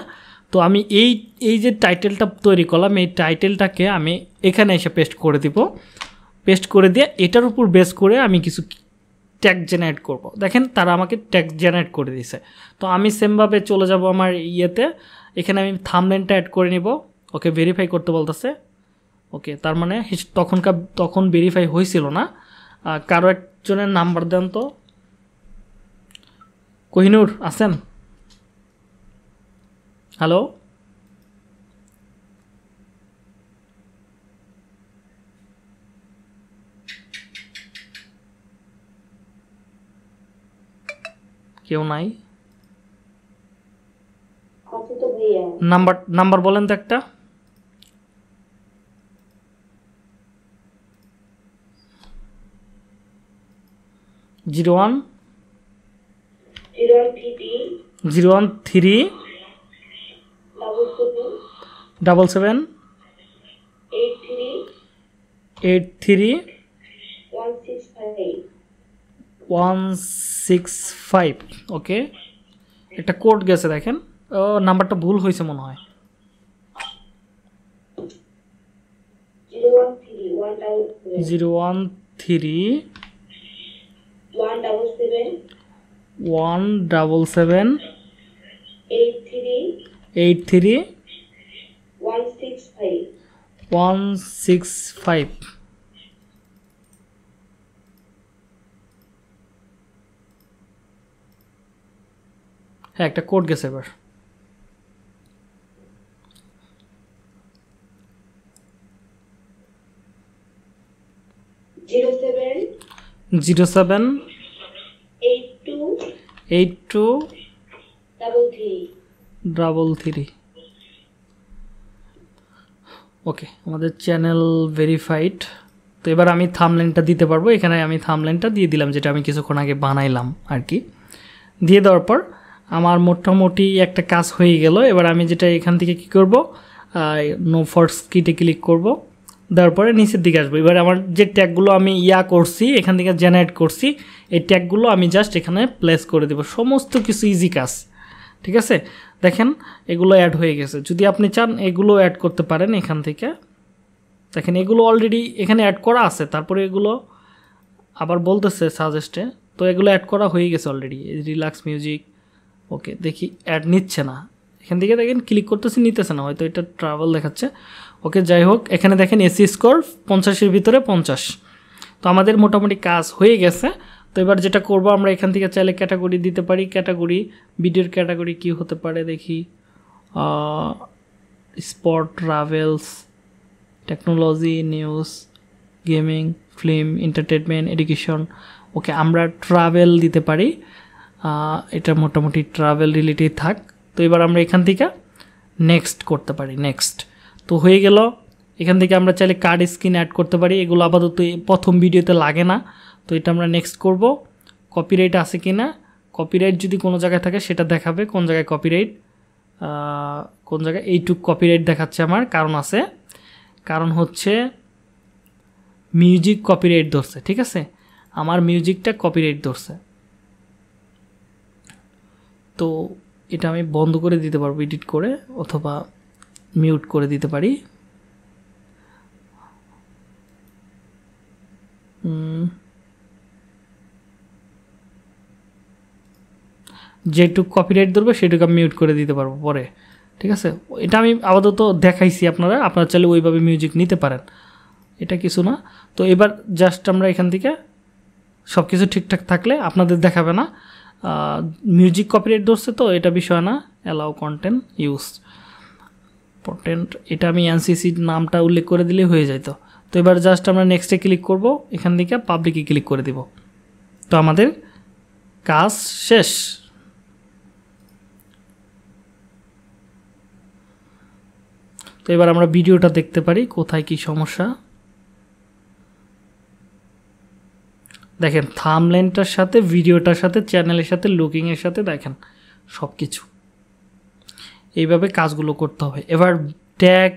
তো আমি এই এই যে টাইটেলটা তৈরি করলাম, এই টাইটেলটাকে আমি এখানে এসে পেস্ট করে দিব। পেস্ট করে দিয়ে এটার উপর বেস করে আমি কিছু ট্যাগ জেনারেট করব। দেখেন, তারা আমাকে ট্যাগ জেনারেট করে দিছে তো আমি সেমভাবে চলে যাব আমার ইয়েতে। এখানে আমি থামলেনটা অ্যাড করে নিব। ওকে ভেরিফাই করতে বলতেছে। ওকে, তার মানে তখনকার, তখন ভেরিফাই হয়েছিল না। কারও একজনের নাম্বার দেন তো। কোহিনুর, আছেন? হ্যালো? কেউ নাই আছে তো ভাইয়া নাম্বার নাম্বার বলেন তো একটা। Zero one. Zero one three double seven. Eight three. One six five. Okay. একটা কোড গেছে দেখেন। ও, নাম্বারটা ভুল হয়েছে মনে হয়। Zero one three, one double seven, eight three, one six five. হ্যাঁ একটা কোড গেছে এবার। Zero seven zero seven eight two eight double three. Okay আমাদের চ্যানেল ভেরিফাইড। তো এবার আমি থামলেনটা দিতে পারব। এখানে আমি থামলেনটা দিয়ে দিলাম যেটা আমি কিছুক্ষণ আগে বানাইলাম আর কি। দিয়ে দেওয়ার পর আমার মোটামুটি একটা কাজ হয়ে গেল। এবার আমি যেটা এখান থেকে কি করব? নো ফর্স কিটে ক্লিক করব। দেওয়ার পরে নিচের দিকে আসব। এবার আমার যে ট্যাগগুলো আমি ইয়া করছি, এখান থেকে জেনারেট করছি, এই ট্যাগগুলো আমি জাস্ট এখানে প্লেস করে দেবো। সমস্ত কিছু ইজি কাজ, ঠিক আছে? দেখেন, এগুলো অ্যাড হয়ে গেছে। যদি আপনি চান, এগুলো অ্যাড করতে পারেন এখান থেকে। দেখেন, এগুলো অলরেডি এখানে অ্যাড করা আছে, তারপরে এগুলো আবার বলতেছে সাজেস্টে তো এগুলো অ্যাড করা হয়ে গেছে অলরেডি রিল্যাক্স মিউজিক ওকে দেখি অ্যাড নিচ্ছে না। এখান থেকে দেখেন ক্লিক করতেছি, নিতেছে না। হয়তো এটা ট্রাভেল দেখাচ্ছে। ওকে, যাই হোক, এখানে দেখেন এসি স্কোর পঞ্চাশের ভিতরে পঞ্চাশ। তো আমাদের মোটামুটি কাজ হয়ে গেছে। তো এবার যেটা করব, আমরা এখান থেকে চাইলে ক্যাটাগরি দিতে পারি। ক্যাটাগরি ভিডিওর ক্যাটাগরি কি হতে পারে দেখি। Spot travels, technology, news, gaming, film entertainment education. Okay, আমরা ট্রাভেল দিতে পারি। এটা মোটামুটি ট্রাভেল রিলেটেড থাক। তো এবার আমরা এখান থেকে নেক্সট করতে পারি, নেক্সট। তো হয়ে গেল। এখান থেকে আমরা চাইলে কার্ড স্ক্রিন অ্যাড করতে পারি। এগুলো আপাতত প্রথম ভিডিওতে লাগে না। তো এটা আমরা নেক্সট করব। কপিরাইট আছে কি না কপিরাইট যদি কোনো জায়গায় থাকে সেটা দেখাবে। কোন জায়গায় কপিরাইট কোন জায়গায়? এইটুক কপিরাইট দেখাচ্ছে আমার। কারণ আছে। কারণ হচ্ছে মিউজিক কপিরাইট ধরছে, ঠিক আছে? আমার মিউজিকটা কপিরাইট ধরছে। তো এটা আমি বন্ধ করে দিতে পারব এডিট করে, অথবা মিউট করে দিতে পারি। যেটুক কপিরাইট ধরবে, সেটুকু আমি মিউট করে দিতে পারব পরে। ঠিক আছে? এটা আমি আপাতত দেখাইছি আপনারা আপনারা চাইলে ওইভাবে মিউজিক নিতে পারেন। এটা কিছু না। তো এবার জাস্ট আমরা এখান থেকে সব কিছু ঠিকঠাক থাকলে আপনাদের দেখাবে না। মিউজিক কপিরাইট ধরছে তো, এটা বিষয় না। অ্যালাউ কন্টেন্ট ইউজ পটেন্ট এটা আমি এনসিসি নামটা উল্লেখ করে দিলেই হয়ে যেত তো। এবার জাস্ট আমরা নেক্সটে ক্লিক করব, এখান থেকে পাবলিকে ক্লিক করে দিব। তো আমাদের কাজ শেষ। তো এবার আমরা ভিডিওটা দেখতে পারি, কোথায় কি সমস্যা। দেখেন থামলেনটার সাথে ভিডিওটার সাথে চ্যানেলের সাথে লুকিংয়ের সাথে দেখেন সব কিছু এইভাবে কাজগুলো করতে হবে। এবার ট্যাগ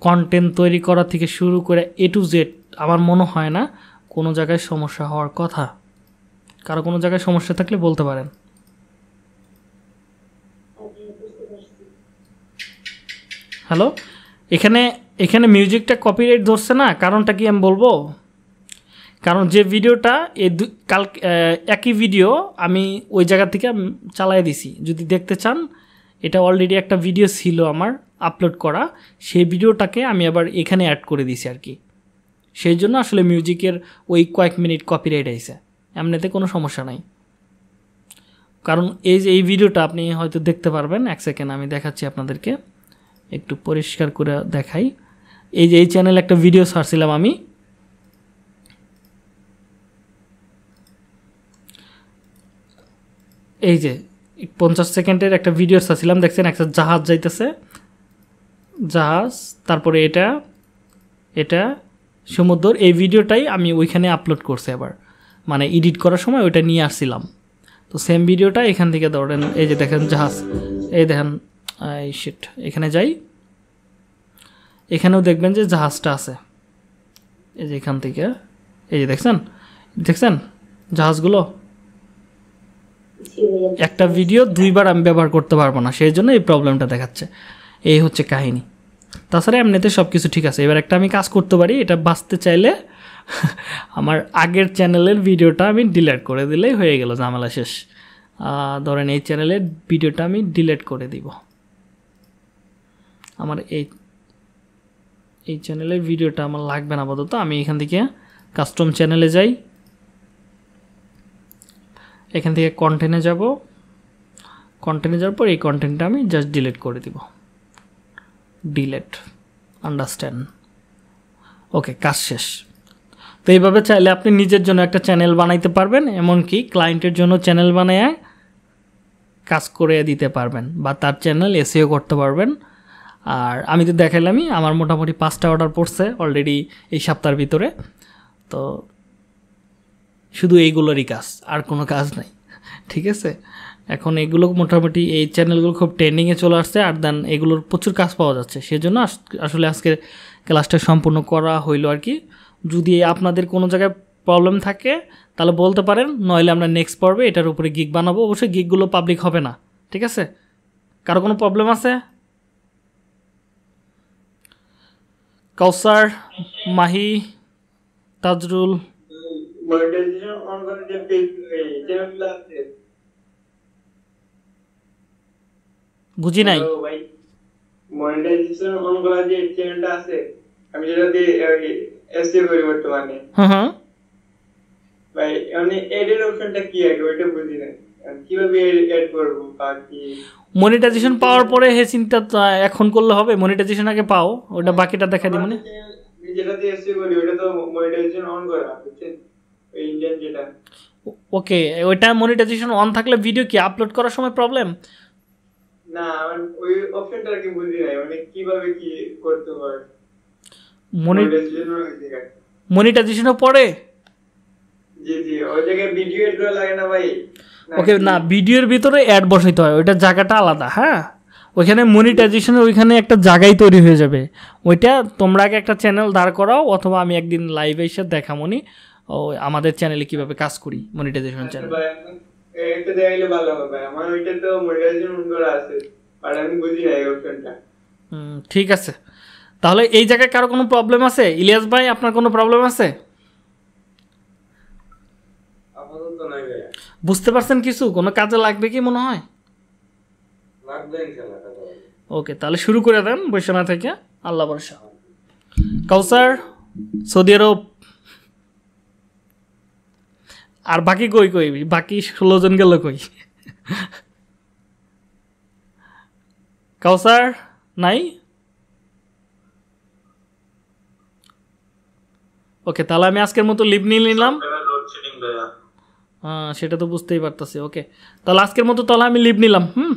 কন্টেন্ট তৈরি করা থেকে শুরু করে এ টু জেড আমার মনে হয় না কোনো জায়গায় সমস্যা হওয়ার কথা। কারও কোনো জায়গায় সমস্যা থাকলে বলতে পারেন। হ্যালো এখানে এখানে মিউজিকটা কপিরাইট ধরছে না, কারণটা কি আমি বলব? কারণ যে ভিডিওটা দু- কাল একই ভিডিও আমি ওই জায়গা থেকে চালাই দিছি। যদি দেখতে চান এটা অলরেডি একটা ভিডিও ছিল আমার আপলোড করা। সেই ভিডিওটাকে আমি আবার এখানে অ্যাড করে দিছি আর কি। সেই জন্য আসলে মিউজিকের ওই কয়েক মিনিট কপিরাইট আইছে। এমনিতে কোনো সমস্যা নাই। কারণ এই যে এই ভিডিওটা আপনি হয়তো দেখতে পারবেন, এক সেকেন্ড আমি দেখাচ্ছি আপনাদেরকে। একটু পরিষ্কার করে দেখাই। এই যে এই চ্যানেলে একটা ভিডিও সারছিলাম আমি। এই যে পঞ্চাশ সেকেন্ডের একটা ভিডিও ছাড়ছিলাম, দেখছেন একটা জাহাজ যাইতেছে। জাহাজ, তারপরে এটা এটা, সমুদ্র, এই ভিডিওটাই আমি ওইখানে আপলোড করছি আবার। মানে এডিট করার সময় ওইটা নিয়ে আসছিলাম। তো সেম ভিডিওটা এখান থেকে ধরেন, এই যে দেখেন জাহাজ, এই দেখেন এই শিট এখানে যাই। এখানেও দেখবেন যে জাহাজটা আছে। এই যে এখান থেকে, এই যে দেখছেন? দেখছেন? জাহাজগুলো? একটা ভিডিও দুইবার আমি ব্যবহার করতে পারব না, সেই জন্য এই প্রবলেমটা দেখাচ্ছে। এই হচ্ছে কাহিনী। তাছাড়া এমনিতে সব কিছু ঠিক আছে। এবার একটা আমি কাজ করতে পারি, এটা বাঁচতে চাইলে [LAUGHS] আমার আগের চ্যানেলের ভিডিওটা আমি ডিলেট করে দিলেই হয়ে গেল, ঝামেলা শেষ। ধরেন এই চ্যানেলের ভিডিওটা আমি ডিলেট করে দিব। আমার এই এই চ্যানেলের ভিডিওটা আমার লাগবে না আপাতত। আমি এখান থেকে কাস্টম চ্যানেলে যাই। এখান থেকে কন্টেন্টে যাব। কন্টেন্টে যাওয়ার পর এই কন্টেন্টটা আমি জাস্ট ডিলিট করে দিব। ডিলেট আন্ডারস্ট্যান্ড ওকে কাজ শেষ। তো এইভাবে চাইলে আপনি নিজের জন্য একটা চ্যানেল বানাইতে পারবেন, এমনকি ক্লায়েন্টের জন্য চ্যানেল বানায় কাজ করে দিতে পারবেন বা তার চ্যানেল এসিও করতে পারবেন। আর আমি তো দেখালামই আমার মোটামুটি পাঁচটা অর্ডার পড়ছে অলরেডি এই সপ্তাহের ভিতরে। তো শুধু এইগুলোরই কাজ, আর কোনো কাজ নাই। ঠিক আছে? এখন এগুলো মোটামুটি এই চ্যানেলগুলো খুব ট্রেন্ডিংয়ে চলে আসছে, আর দেন এগুলোর প্রচুর কাজ পাওয়া যাচ্ছে। সেজন্য আস- আসলে আজকে ক্লাসটা সম্পূর্ণ করা হইল আর কি। যদি আপনাদের কোনো জায়গায় প্রবলেম থাকে, তাহলে বলতে পারেন, নইলে আমরা নেক্সট পর্বে এটার উপরে গিগ বানাবো। অবশ্যই গিগগুলো পাবলিক হবে না। ঠিক আছে? কারও কোনো প্রবলেম আছে? কাউসার, মাহি, তাজরুল মনিটাইজেশন অন করে যে পেজ চ্যানেলগুলো বুঝি নাই মনিটাইজেশন অন করা যে চ্যানেলটা আছে আমি যেটা দিয়ে এসএ করি বর্তমানে হ্যাঁ ভাই মানে অপশনটা কি আগে ওইটা বুঝি না কীভাবে এড করব বা কি মনিটাইজেশন পাওয়ার পরে হে চিন্তা এখন করলে হবে মনিটাইজেশন আগে পাও ওটা বাকিটা দেখা দিই মানে? যেটা দিয়ে এসএ করি ওটা তো মনিটাইজেশন অন করা বুঝছেন? ইন্ডিয়ান যেটা। ওকে ওইটা মনিটাইজেশন অন থাকলে ভিডিও কি আপলোড করার সময় প্রবলেম না ওই অপশনটা কি বুঝি নাই মানে কীভাবে কি করতে হয়? মনিটাইজেশন মনিটাইজেশনও পরে? জি জি ওই জায়গায় ভিডিও এড লাগে না ভাই। ওকে না ভিডিওর ভিতরে অ্যাড বসাইতে হয় ওইটা জায়গাটা আলাদা হ্যাঁ? ওইখানে মনিটাইজেশনের ওইখানে একটা জায়গাই তৈরি হয়ে যাবে। ওইটা তোমরা আগে একটা চ্যানেল দাঁড় করাও অথবা আমি একদিন লাইভে এসে দেখামনি। ও আমাদের চ্যানেলে কীভাবে কাজ করি মনিটাইজেশন চ্যানেল একটা দেখাইলে ভালো হবে আমার ওইটা তো মনিটাইজেশন করা আছে আর আমি বুঝি না এই অপশনটা ঠিক আছে। তাহলে এই জায়গায় কারও কোনো প্রবলেম আছে? ইলিয়াস ভাই আপনার কোনো প্রবলেম আছে? বুঝতে পারছেন কিছু? কোনো কাজে লাগবে কি মনে হয়? ওকে তাহলে শুরু করে দেন বৈশানা থেকে। আল্লাহ ভরসা। কাউসার সৌদি আরব আর বাকি কই কই? বাকি ষোলো জন গেল কই? কাউসার নাই? ওকে তাহলে আমি আজকের মতো লিভ নিয়ে নিলাম। হ্যাঁ সেটা তো বুঝতেই পারতাছি ওকে। তাহলে আজকের মতো তাহলে আমি লিভ নিলাম হুম?